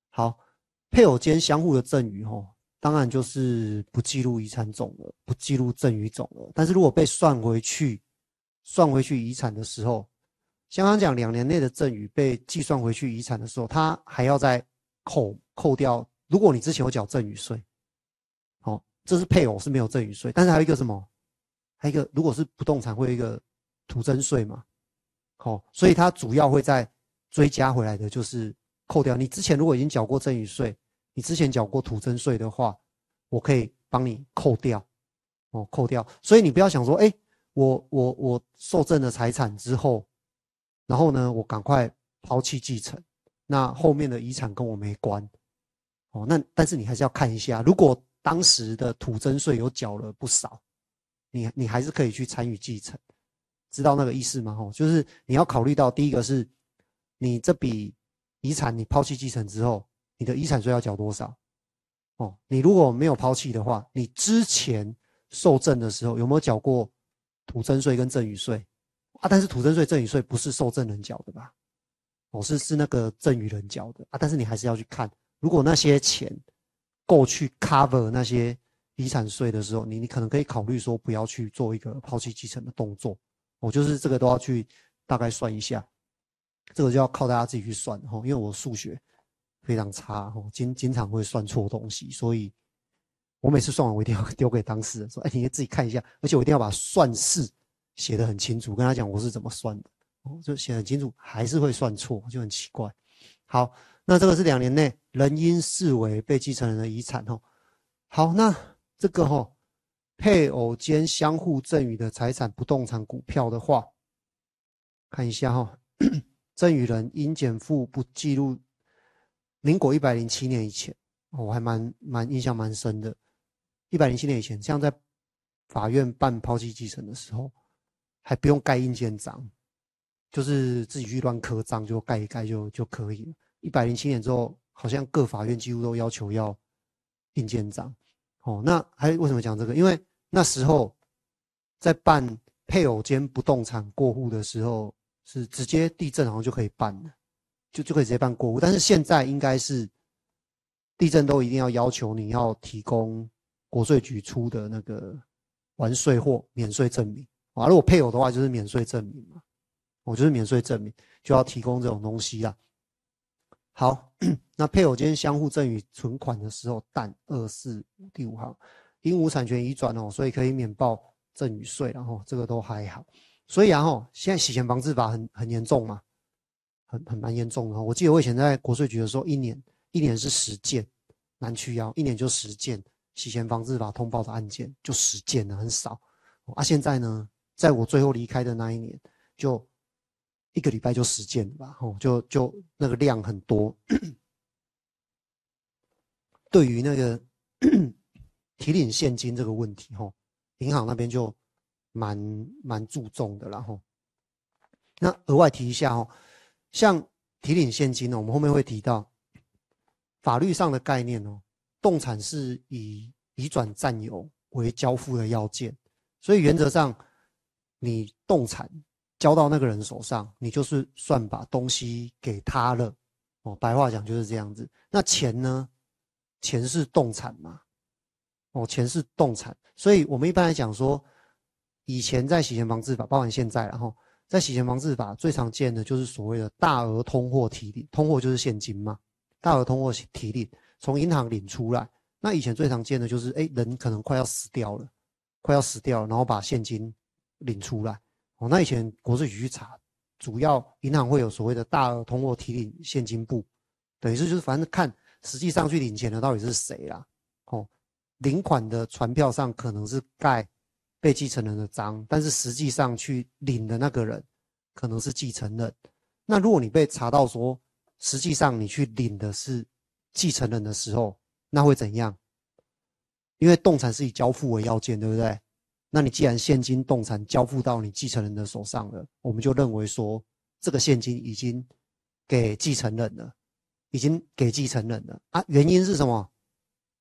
好，配偶间相互的赠与哦，当然就是不记录遗产总额，不记录赠与总额。但是如果被算回去，算回去遗产的时候，刚刚讲两年内的赠与被计算回去遗产的时候，他还要再扣扣掉。如果你之前有缴赠与税。好这是配偶是没有赠与税，但是还有一个什么？还有一个，如果是不动产会有一个土增税嘛？好，所以它主要会在追加回来的，就是扣掉你之前如果已经缴过赠与税，你之前缴过土增税的话，我可以帮你扣掉，哦，扣掉。所以你不要想说，哎，我我我受赠了财产之后，然后呢，我赶快抛弃继承，那后面的遗产跟我没关，哦，那但是你还是要看一下，如果当时的土增税有缴了不少，你你还是可以去参与继承，知道那个意思吗？吼，就是你要考虑到第一个是，你这笔遗产你抛弃继承之后，你的遗产税要缴多少？哦，你如果没有抛弃的话，你之前受赠的时候有没有缴过？土增税跟赠与税啊，但是土增税、赠与税不是受赠人缴的吧？哦，是是那个赠与人缴的啊。但是你还是要去看，如果那些钱够去 cover 那些遗产税的时候，你你可能可以考虑说不要去做一个抛弃继承的动作。我就是这个都要去大概算一下，这个就要靠大家自己去算哈，因为我数学非常差哦，经经常会算错东西，所以。我每次算完，我一定要丢给当事人说：“哎，你自己看一下。”而且我一定要把算式写得很清楚，跟他讲我是怎么算的，就写很清楚，还是会算错，就很奇怪。好，那这个是两年内人应视为被继承人的遗产哦。好，那这个哈，配偶间相互赠与的财产、不动产、股票的话，看一下哈，[coughs] 赠与人应减负不记录民国一百零七年以前，我还蛮蛮印象蛮深的。一百零七年以前，像在法院办抛弃继承的时候，还不用盖印鉴章，就是自己去乱刻章就盖一盖就就可以了。一百零七年之后，好像各法院几乎都要求要印鉴章。哦，那还为什么讲这个？因为那时候在办配偶间不动产过户的时候，是直接地震好像就可以办了，就就可以直接办过户。但是现在应该是地震都一定要要求你要提供。国税局出的那个完税或免税证明啊，如果配偶的话就是免税证明嘛，我就是免税证明就要提供这种东西啦。好，那配偶间相互赠与存款的时候，但二四第五行，因无产权移转哦，所以可以免报赠与税，然后这个都还好。所以然后现在洗钱防治法很很严重嘛，很很蛮严重的。我记得我以前在国税局的时候，一年一年是十件，南区要一年就十件。洗钱防治法通报的案件就十件了，很少。啊，现在呢，在我最后离开的那一年，就一个礼拜就十件吧，哦，就就那个量很多。对于那个 [clears throat] 提领现金这个问题，吼，银行那边就蛮蛮注重的，然后，那额外提一下哦，像提领现金呢，我们后面会提到法律上的概念哦。动产是以移转占有为交付的要件，所以原则上，你动产交到那个人手上，你就是算把东西给他了。哦，白话讲就是这样子。那钱呢？钱是动产嘛？哦，钱是动产，所以我们一般来讲说，以前在洗钱防治法，包含现在，然后在洗钱防治法最常见的就是所谓的大额通货提领，通货就是现金嘛，大额通货提领。从银行领出来，那以前最常见的就是，哎，人可能快要死掉了，快要死掉了，然后把现金领出来。哦，那以前国税局去查，主要银行会有所谓的大额通货提领现金部，等于是就是反正看实际上去领钱的到底是谁啦。哦，领款的传票上可能是盖被继承人的章，但是实际上去领的那个人可能是继承人。那如果你被查到说，实际上你去领的是。继承人的时候，那会怎样？因为动产是以交付为要件，对不对？那你既然现金动产交付到你继承人的手上了，我们就认为说，这个现金已经给继承人了，已经给继承人了啊。原因是什么？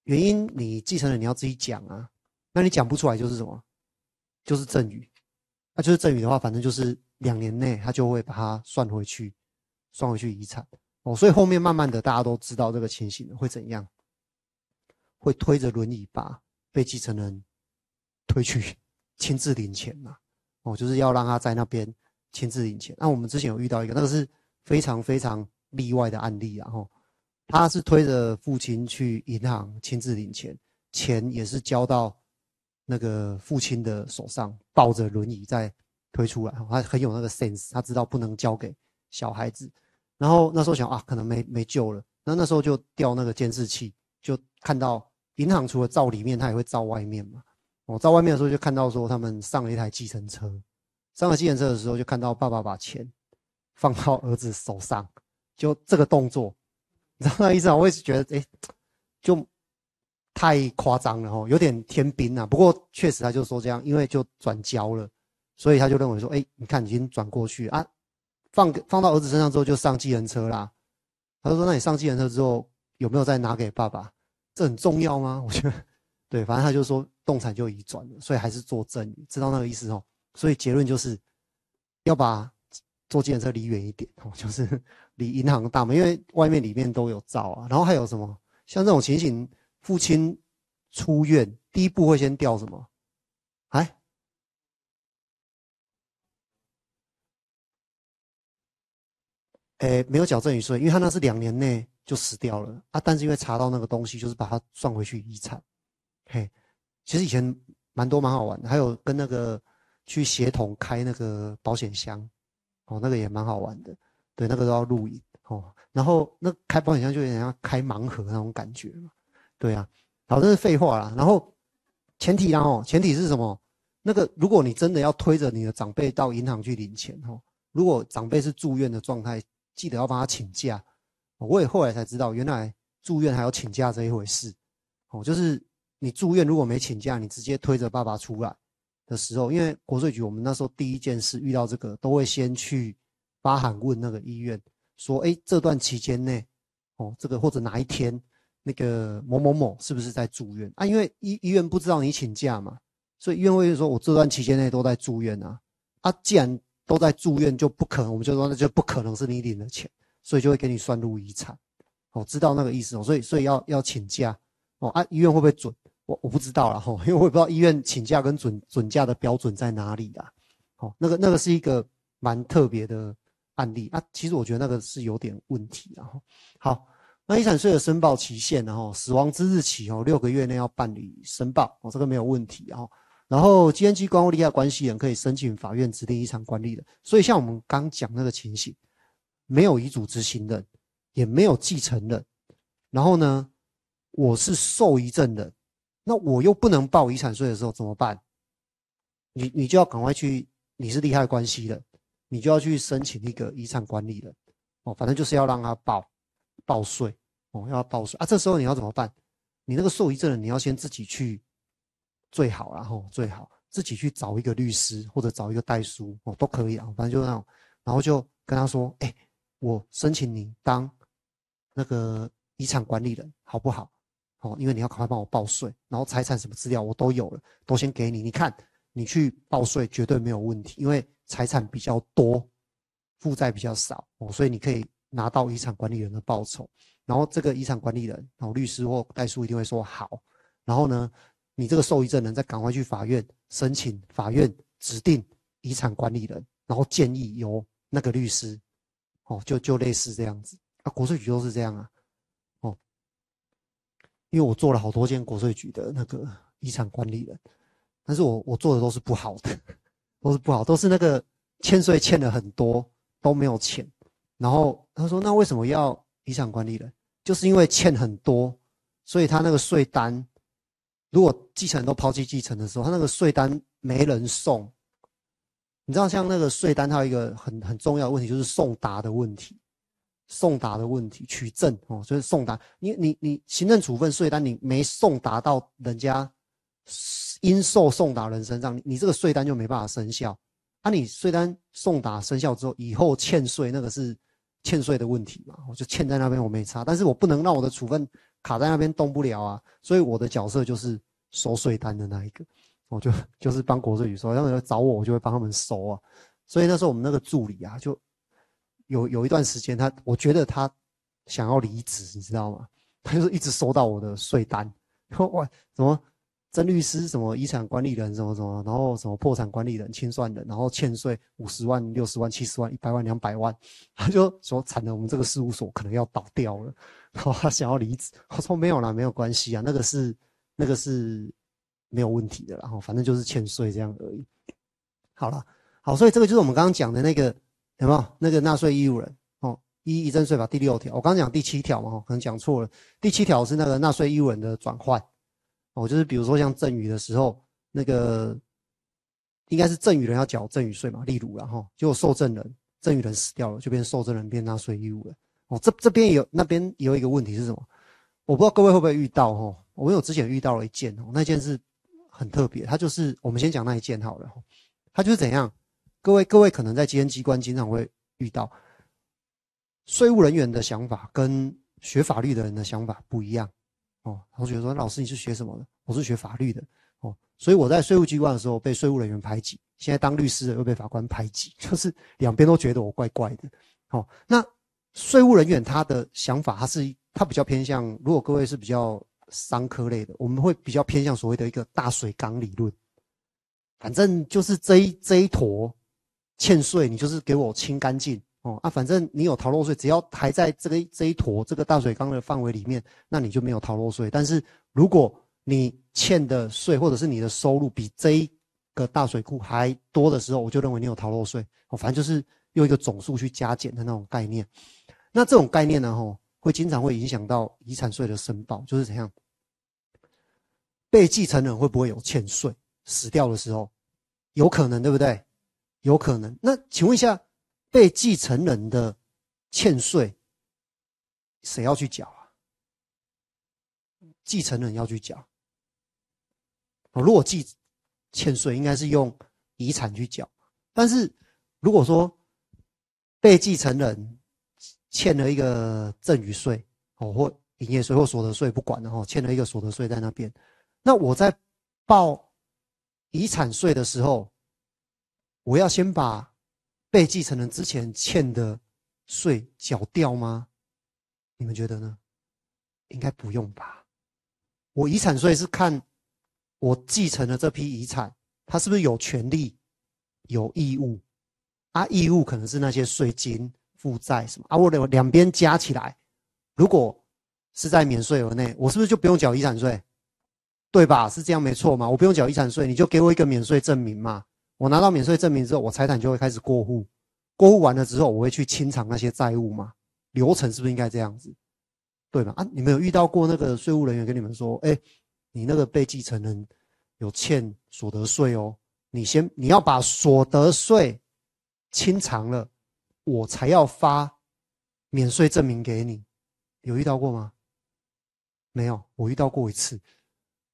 原因你继承人你要自己讲啊。那你讲不出来就是什么？就是赠与。那就是赠与的话，反正就是两年内他就会把它算回去，算回去遗产。哦，所以后面慢慢的大家都知道这个情形会怎样，会推着轮椅把被继承人推去 [laughs] 亲自领钱嘛？哦，就是要让他在那边亲自领钱。那我们之前有遇到一个，那个是非常非常例外的案例啊。吼，他是推着父亲去银行亲自领钱，钱也是交到那个父亲的手上，抱着轮椅在推出来。他很有那个 sense，他知道不能交给小孩子。然后那时候想啊，可能没没救了。那那时候就调那个监视器，就看到银行除了照里面，他也会照外面嘛。我照外面的时候就看到说他们上了一台计程车，上了计程车的时候就看到爸爸把钱放到儿子手上，就这个动作，你知道那意思吗？我也是觉得，哎，就太夸张了哈，有点天兵啊。不过确实他就说这样，因为就转交了，所以他就认为说，哎，你看已经转过去啊，放放到儿子身上之后就上计程车啦。他就说，那你上计程车之后有没有再拿给爸爸？这很重要吗？[laughs] 我觉得。对，反正他就说动产就移转了，所以还是做赠与，知道那个意思哦。所以结论就是要把坐计程车离远一点哦，就是离银行大门，因为外面里面都有照啊。然后还有什么？像这种情形，父亲出院第一步会先调什么？哎，哎，没有缴赠与税，因为他那是两年内就死掉了啊。但是因为查到那个东西，就是把它算回去遗产。嘿，其实以前蛮多蛮好玩的，还有跟那个去协同开那个保险箱，哦，那个也蛮好玩的。对，那个都要录影哦。然后那开保险箱就有点像开盲盒那种感觉嘛。对啊，好，这是废话啦。然后前提啦哦，前提是什么？那个如果你真的要推着你的长辈到银行去领钱哦，如果长辈是住院的状态，记得要帮他请假。我也后来才知道，原来住院还要请假这一回事。哦，就是。你住院如果没请假，你直接推着爸爸出来的时候，因为国税局我们那时候第一件事遇到这个，都会先去发函问那个医院，说，哎，这段期间内，哦，这个或者哪一天，那个某某某是不是在住院啊？因为医医院不知道你请假嘛，所以医院会说，我这段期间内都在住院啊，啊，既然都在住院，就不可能，我们就说那就不可能是你领的钱，所以就会给你算入遗产，哦，知道那个意思哦，所以所以要要请假，哦，啊，医院会不会准？我我不知道了哈，因为我也不知道医院请假跟准准假的标准在哪里啊。好，那个那个是一个蛮特别的案例啊。其实我觉得那个是有点问题然啊。好，那遗产税的申报期限呢？哈，死亡之日起哦，六个月内要办理申报哦，这个没有问题啊。然后基金机关或利害关系人可以申请法院指定遗产管理人。所以像我们刚讲那个情形，没有遗嘱执行人，也没有继承人，然后呢，我是受遗赠人。那我又不能报遗产税的时候怎么办？你你就要赶快去，你是利害关系的，你就要去申请一个遗产管理人，哦，反正就是要让他报报税，哦，要报税啊。这时候你要怎么办？你那个受遗赠人你要先自己去，最好然后最好自己去找一个律师或者找一个代书哦，都可以啊，反正就那种，然后就跟他说，哎，我申请你当那个遗产管理人，好不好？哦，因为你要赶快帮我报税，然后财产什么资料我都有了，都先给你。你看，你去报税绝对没有问题，因为财产比较多，负债比较少哦，所以你可以拿到遗产管理人的报酬。然后这个遗产管理人，然后律师或代书一定会说好。然后呢，你这个受益证人再赶快去法院申请，法院指定遗产管理人，然后建议由那个律师，哦，就就类似这样子啊，国税局都是这样啊。哦因为我做了好多间国税局的那个遗产管理人，但是我我做的都是不好的，[laughs] 都是不好，都是那个欠税欠了很多都没有钱，然后他说那为什么要遗产管理人？就是因为欠很多，所以他那个税单，如果继承人都抛弃继承的时候，他那个税单没人送。你知道像那个税单，它有一个很很重要的问题，就是送达的问题。送达的问题，取证哦，就是送达。你你你行政处分税单，你没送达到人家应受送达人身上，你这个税单就没办法生效。啊，你税单送达生效之后，以后欠税那个是欠税的问题嘛？我就欠在那边，我没差，但是我不能让我的处分卡在那边动不了啊。所以我的角色就是收税单的那一个，我就就是帮国税局收，他们找我，我就会帮他们收啊。所以那时候我们那个助理啊，就。有有一段时间，他我觉得他想要离职，你知道吗？他就是一直收到我的税单，说哇，怎么曾律师，什么遗产管理人，什么什么，然后什么破产管理人、清算人，然后欠税五十万、六十万、七十万、一百万、两百万，[laughs] 他就说惨了，我们这个事务所可能要倒掉了，然 [laughs] 后他想要离职。[laughs] 我说没有啦，没有关系啊，那个是那个是没有问题的，然后反正就是欠税这样而已。好了，好，所以这个就是我们刚刚讲的那个。有没有那个纳税义务人？哦，一遗赠税法第六条，我刚刚讲第七条嘛，可能讲错了。第七条是那个纳税义务人的转换，哦，就是比如说像赠与的时候，那个应该是赠与人要缴赠与税嘛，例如然后结果受赠人赠与人死掉了，就变受赠人变纳税义务了。哦，这这边有那边有一个问题是什么？我不知道各位会不会遇到哈？我有之前遇到了一件哦，那件是很特别，它就是我们先讲那一件好了。它就是怎样？各位各位可能在监机关经常会遇到，税务人员的想法跟学法律的人的想法不一样。哦，同学说：“老师，你是学什么的？”我是学法律的。哦，所以我在税务机关的时候被税务人员排挤，现在当律师的又被法官排挤，[laughs] 就是两边都觉得我怪怪的。哦，那税务人员他的想法，他是他比较偏向，如果各位是比较商科类的，我们会比较偏向所谓的一个大水缸理论。反正就是这一这一坨欠税，你就是给我清干净哦啊！反正你有逃漏税，只要还在这个这一坨这个大水缸的范围里面，那你就没有逃漏税。但是如果你欠的税或者是你的收入比这一个大水库还多的时候，我就认为你有逃漏税。哦，反正就是用一个总数去加减的那种概念。那这种概念呢，吼，会经常会影响到遗产税的申报，就是怎样？被继承人会不会有欠税？死掉的时候，有可能，对不对？有可能。那请问一下，被继承人的欠税，谁要去缴啊？继承人要去缴。哦，如果继欠税，应该是用遗产去缴。但是如果说被继承人欠了一个赠与税，哦，或营业税或所得税，不管了哈，欠了一个所得税在那边，那我在报。遗产税的时候，我要先把被继承人之前欠的税缴掉吗？你们觉得呢？应该不用吧。我遗产税是看我继承的这批遗产，他是不是有权利、有义务？啊，义务可能是那些税金、负债什么啊？我两两边加起来，如果是在免税额内，我是不是就不用缴遗产税？对吧？是这样没错嘛？我不用缴遗产税，你就给我一个免税证明嘛。我拿到免税证明之后，我财产就会开始过户。过户完了之后，我会去清偿那些债务嘛。流程是不是应该这样子？对吧？啊，你们有遇到过那个税务人员跟你们说，哎，你那个被继承人有欠所得税哦，你先你要把所得税清偿了，我才要发免税证明给你。有遇到过吗？没有，我遇到过一次。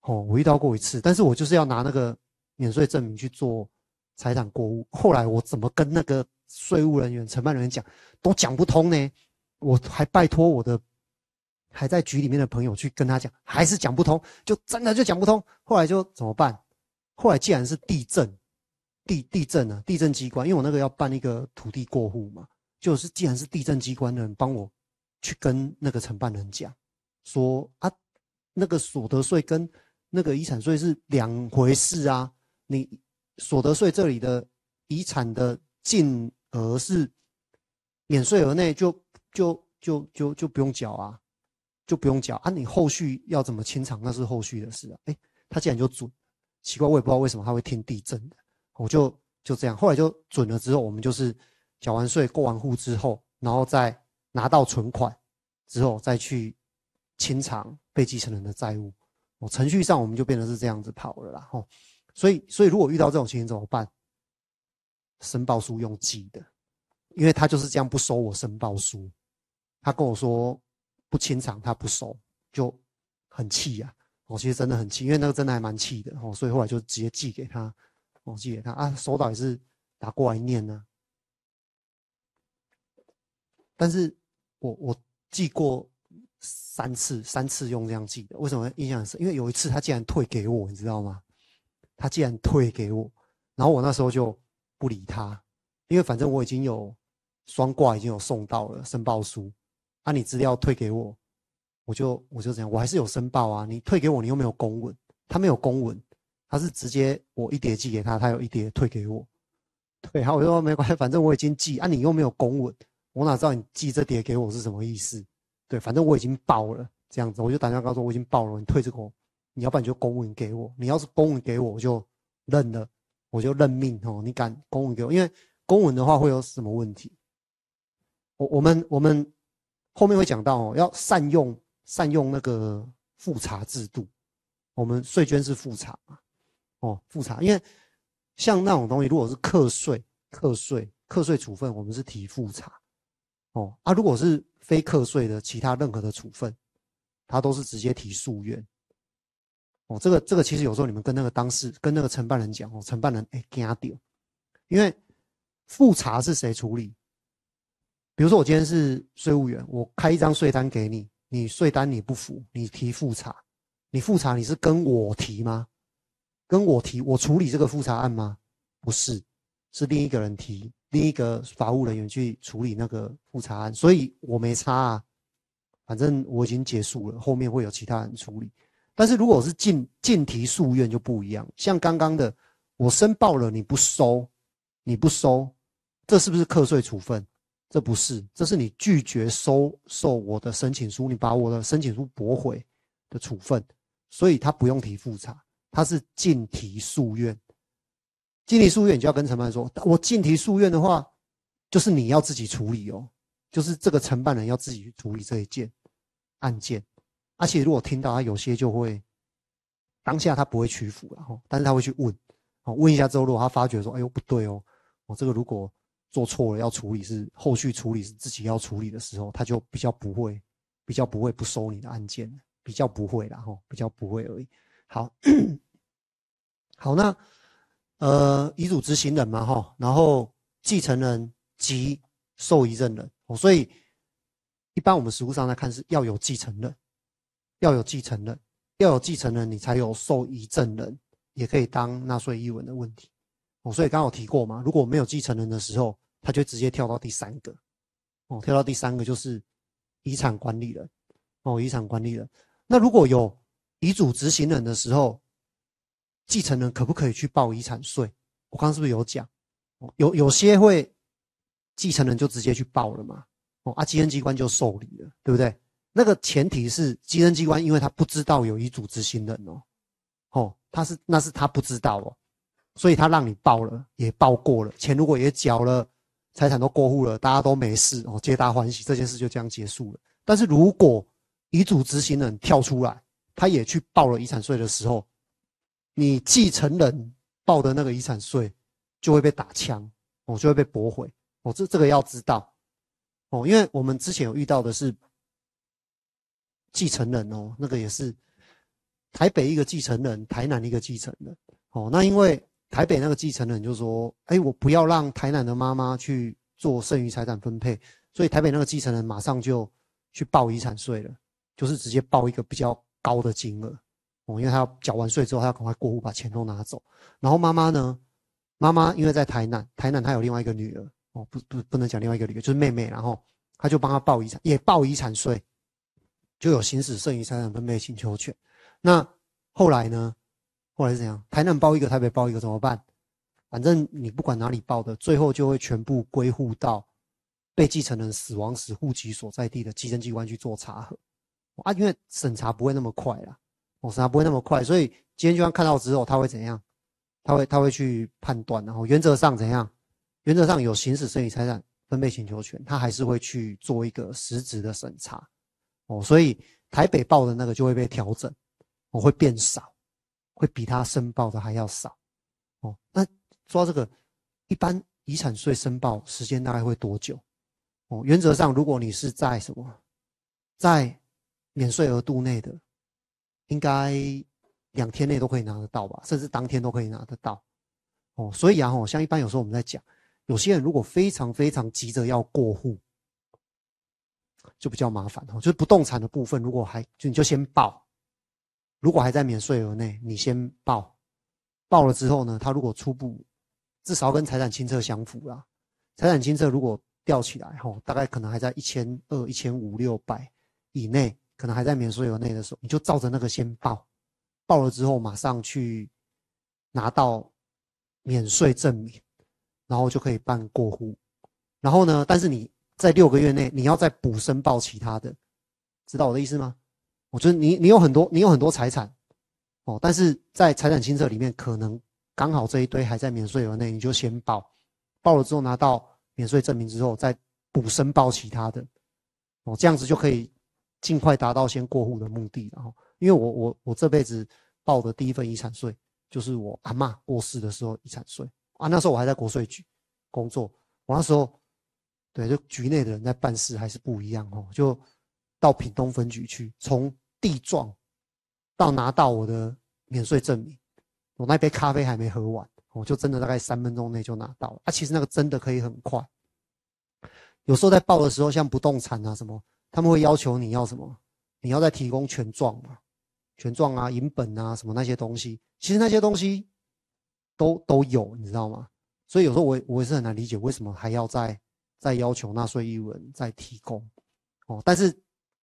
哦，我遇到过一次，但是我就是要拿那个免税证明去做财产过户。后来我怎么跟那个税务人员、承办人员讲，都讲不通呢？我还拜托我的还在局里面的朋友去跟他讲，还是讲不通，就真的就讲不通。后来就怎么办？后来既然是地震，地地震啊，地震机关，因为我那个要办一个土地过户嘛，就是既然是地震机关的人帮我去跟那个承办人讲，说啊，那个所得税跟那个遗产税是两回事啊！你所得税这里的遗产的净额是免税额内，就就就就就不用缴啊，就不用缴啊！你后续要怎么清偿，那是后续的事啊！哎，他竟然就准，奇怪，我也不知道为什么他会听地震的，我就就这样，后来就准了之后，我们就是缴完税、过完户之后，然后再拿到存款之后，再去清偿被继承人的债务。哦，程序上我们就变成是这样子跑了啦，吼，所以所以如果遇到这种情形怎么办？申报书用寄的，因为他就是这样不收我申报书，他跟我说不清偿他不收，就很气呀，我其实真的很气，因为那个真的还蛮气的，哦，所以后来就直接寄给他，我，寄给他啊，收到也是打过来念呢，但是我我寄过。三次，三次用这样寄的，为什么印象很深？因为有一次他竟然退给我，你知道吗？他竟然退给我，然后我那时候就不理他，因为反正我已经有双挂，已经有送到了申报书，啊，你资料退给我，我就我就这样，我还是有申报啊，你退给我，你又没有公文，他没有公文，他是直接我一叠寄给他，他有一叠退给我，对，好，我就说没关系，反正我已经寄，啊，你又没有公文，我哪知道你寄这叠给我是什么意思？对，反正我已经报了，这样子，我就打电话告诉我已经报了，你退这个，你要不然就公文给我，你要是公文给我，我就认了，我就认命哦。你敢公文给我，因为公文的话会有什么问题？我我们我们后面会讲到哦，要善用善用那个复查制度，我们税捐是复查嘛，哦，复查，因为像那种东西，如果是课税、课税、课税处分，我们是提复查，哦啊，如果是非课税的其他任何的处分，他都是直接提诉愿。哦，这个这个其实有时候你们跟那个当事、跟那个承办人讲哦，承办人哎惊掉，因为复查是谁处理？比如说我今天是税务员，我开一张税单给你，你税单你不服，你提复查，你复查你是跟我提吗？跟我提，我处理这个复查案吗？不是，是另一个人提，另一个法务人员去处理那个复查案，所以我没差啊，反正我已经结束了，后面会有其他人处理。但是如果是进进提诉愿就不一样，像刚刚的，我申报了你不收，你不收，这是不是课税处分？这不是，这是你拒绝收受我的申请书，你把我的申请书驳回的处分，所以他不用提复查，他是进提诉愿。进提诉愿，你就要跟承办说，我进提诉愿的话，就是你要自己处理哦，就是这个承办人要自己去处理这一件案件。而且如果听到他有些就会当下他不会屈服了哈，但是他会去问，哦，问一下之后，如果他发觉说，哎呦不对哦，我这个如果。做错了要处理是后续处理是自己要处理的时候，他就比较不会，比较不会不收你的案件，比较不会啦吼，比较不会而已。好，好，那呃遗嘱执行人嘛哈，然后继承人及受遗赠人哦，所以一般我们实务上来看是要有继承人，要有继承人，要有继承人，你才有受遗赠人，也可以当纳税义务人的问题。哦，所以刚好提过嘛，如果没有继承人的时候，他就直接跳到第三个，哦，跳到第三个就是遗产管理人，哦，遗产管理人。那如果有遗嘱执行人的时候，继承人可不可以去报遗产税？我刚刚是不是有讲？哦，有有些会继承人就直接去报了嘛，哦，啊，基征机关就受理了，对不对？那个前提是基征机关，因为他不知道有遗嘱执行人哦，哦，他是那是他不知道哦。所以他让你报了，也报过了，钱如果也缴了，财产都过户了，大家都没事哦，皆大欢喜，这件事就这样结束了。但是如果遗嘱执行人跳出来，他也去报了遗产税的时候，你继承人报的那个遗产税就会被打枪，哦，就会被驳回，哦，这这个要知道，哦，因为我们之前有遇到的是继承人哦，那个也是台北一个继承人，台南一个继承人，哦，那因为。台北那个继承人就说：“哎，我不要让台南的妈妈去做剩余财产分配，所以台北那个继承人马上就去报遗产税了，就是直接报一个比较高的金额哦，因为他要缴完税之后，他要赶快过户把钱都拿走。然后妈妈呢，妈妈因为在台南，台南她有另外一个女儿哦，不不不能讲另外一个女儿，就是妹妹，然后他就帮她报遗产，也报遗产税，就有行使剩余财产分配请求权。那后来呢？”后来是怎样？台南报一个，台北报一个，怎么办？反正你不管哪里报的，最后就会全部归户到被继承人死亡时户籍所在地的基征机关去做查核啊。因为审查不会那么快啦，哦，审查不会那么快，所以基征机关看到之后，他会怎样？他会他会去判断，然后原则上怎样？原则上有行使剩余财产分配请求权，他还是会去做一个实质的审查哦。所以台北报的那个就会被调整，哦，会变少。会比他申报的还要少，哦，那说到这个，一般遗产税申报时间大概会多久？哦，原则上，如果你是在什么，在免税额度内的，应该两天内都可以拿得到吧，甚至当天都可以拿得到。哦，所以啊，哦，像一般有时候我们在讲，有些人如果非常非常急着要过户，就比较麻烦哦，就是不动产的部分，如果还就你就先报。如果还在免税额内，你先报，报了之后呢，他如果初步至少跟财产清册相符啦，财产清册如果吊起来吼，大概可能还在一千二、一千五六百以内，可能还在免税额内的时候，你就照着那个先报，报了之后马上去拿到免税证明，然后就可以办过户。然后呢，但是你在六个月内你要再补申报其他的，知道我的意思吗？我觉得你你有很多你有很多财产，哦，但是在财产清册里面可能刚好这一堆还在免税额内，你就先报，报了之后拿到免税证明之后再补申报其他的，哦，这样子就可以尽快达到先过户的目的。然后，因为我我我这辈子报的第一份遗产税就是我阿嬷过世的时候遗产税啊，那时候我还在国税局工作，我那时候对就局内的人在办事还是不一样哦，就到屏东分局去，从地状到拿到我的免税证明，我那杯咖啡还没喝完，我就真的大概三分钟内就拿到了啊，其实那个真的可以很快。有时候在报的时候，像不动产啊什么，他们会要求你要什么？你要再提供权状嘛？权状啊、银本啊什么那些东西，其实那些东西都都有，你知道吗？所以有时候我我也是很难理解，为什么还要再再要求纳税义务人再提供哦？但是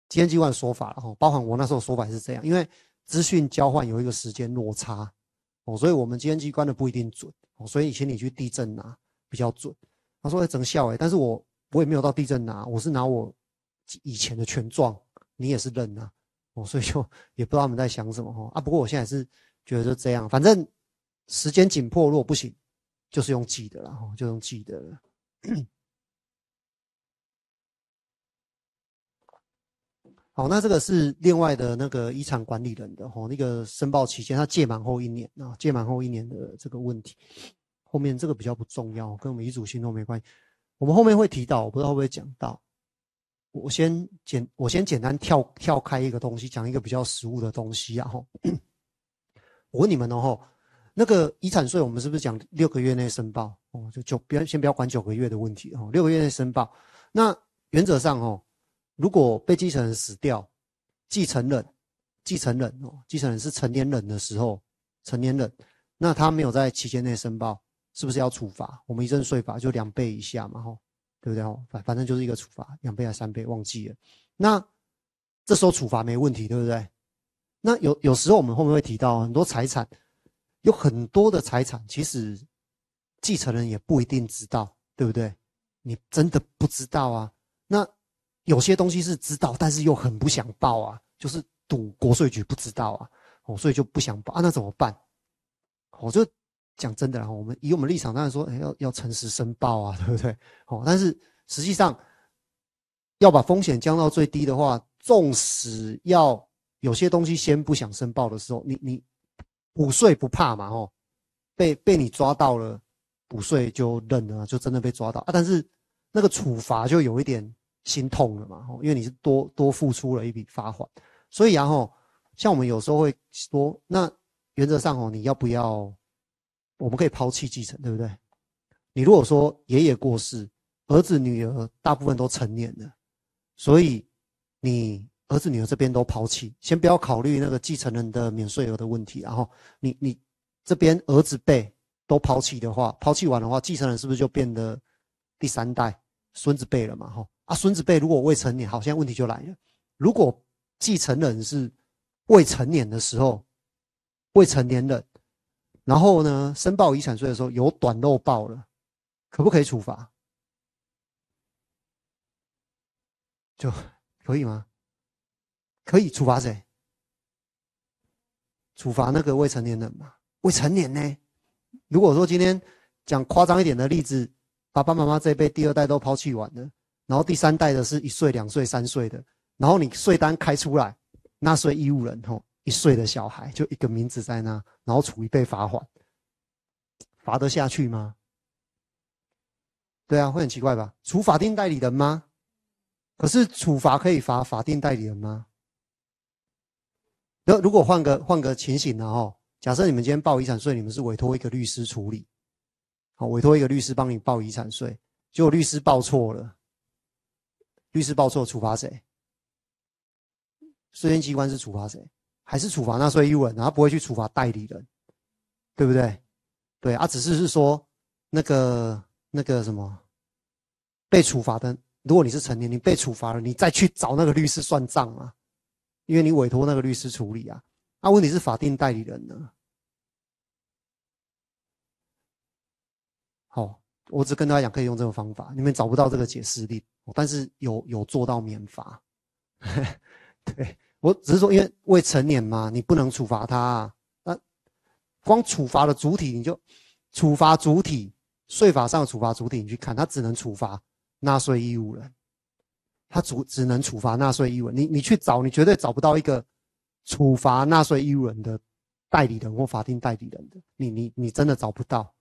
监机关的说法哈，包含我那时候说法是这样，因为资讯交换有一个时间落差哦，所以我们监机关的不一定准哦，所以请你去地震拿比较准。他说会整效哎，但是我。我也没有到地震拿，我是拿我以前的权状，你也是认啊，哦，所以就 [laughs] 也不知道他们在想什么哈啊。不过我现在是觉得就这样，反正时间紧迫，如果不行，就是用记的了哈，就用记的了。好，那这个是另外的那个遗产管理人的哈，那个申报期间他届满后一年啊，届满后一年的这个问题，后面这个比较不重要，跟我们遗嘱信托没关系。我们后面会提到，我不知道会不会讲到。我先简，我先简单跳跳开一个东西，讲一个比较实务的东西啊。哈，我问你们哦，那个遗产税，我们是不是讲六个月内申报？哦，就九，不要先不要管九个月的问题哦，六个月内申报。那原则上哦，如果被继承人死掉，继承人，继承人哦，继承人是成年人的时候，成年人，那他没有在期间内申报。是不是要处罚？我们遗赠税法就两倍以下嘛，吼，对不对？吼，反反正就是一个处罚，两倍还是三倍，忘记了。那这时候处罚没问题，对不对？那有有时候我们后面会提到很多财产，有很多的财产，其实继承人也不一定知道，对不对？你真的不知道啊？那有些东西是知道，但是又很不想报啊，就是赌国税局不知道啊，哦，所以就不想报啊，那怎么办？我就。讲真的啦，我们以我们立场当然说，哎，要要诚实申报啊，[laughs] 对不对？哦，但是实际上要把风险降到最低的话，纵使要有些东西先不想申报的时候，你你补税不怕嘛？哦，被被你抓到了，补税就认了，就真的被抓到啊。但是那个处罚就有一点心痛了嘛，哦，因为你是多多付出了一笔罚款，所以然后像我们有时候会说，那原则上哦，你要不要？我们可以抛弃继承，对不对？你如果说爷爷过世，儿子女儿大部分都成年了，所以你儿子女儿这边都抛弃，先不要考虑那个继承人的免税额的问题。然后你你这边儿子辈都抛弃的话，抛弃完的话，继承人是不是就变得第三代孙子辈了嘛？哈啊，孙子辈如果未成年，好，现在问题就来了。如果继承人是未成年的时候，未成年人。然后呢，申报遗产税的时候有短漏报了，可不可以处罚？就可以吗？可以处罚谁？处罚那个未成年人嘛？未成年呢？如果说今天讲夸张一点的例子，爸爸妈妈这一辈第二代都抛弃完了，然后第三代的是一岁、两岁、三岁的，然后你税单开出来，纳税义务人吼。一岁的小孩就一个名字在那，然后处于被罚款，罚得下去吗？对啊，会很奇怪吧？处法定代理人吗？可是处罚可以罚法定代理人吗？那如果换个换个情形呢？哦，假设你们今天报遗产税，你们是委托一个律师处理，好，委托一个律师帮你报遗产税，结果律师报错了，律师报错，处罚谁？税监机关是处罚谁？还是处罚纳税义务人，他不会去处罚代理人，对不对？对啊，只是是说那个那个什么被处罚的，如果你是成年，你被处罚了，你再去找那个律师算账啊，因为你委托那个律师处理啊。那问题是法定代理人呢？好，我只跟大家讲，可以用这个方法，你们找不到这个解释力，但是有有做到免罚，[laughs] 对。我只是说，因为未成年嘛，你不能处罚他。那光处罚的主体，你就处罚主体，税法上的处罚主体，你去看，他只能处罚纳税义务人，他主只能处罚纳税义务人。你你去找，你绝对找不到一个处罚纳税义务人的代理人或法定代理人的，你你你真的找不到。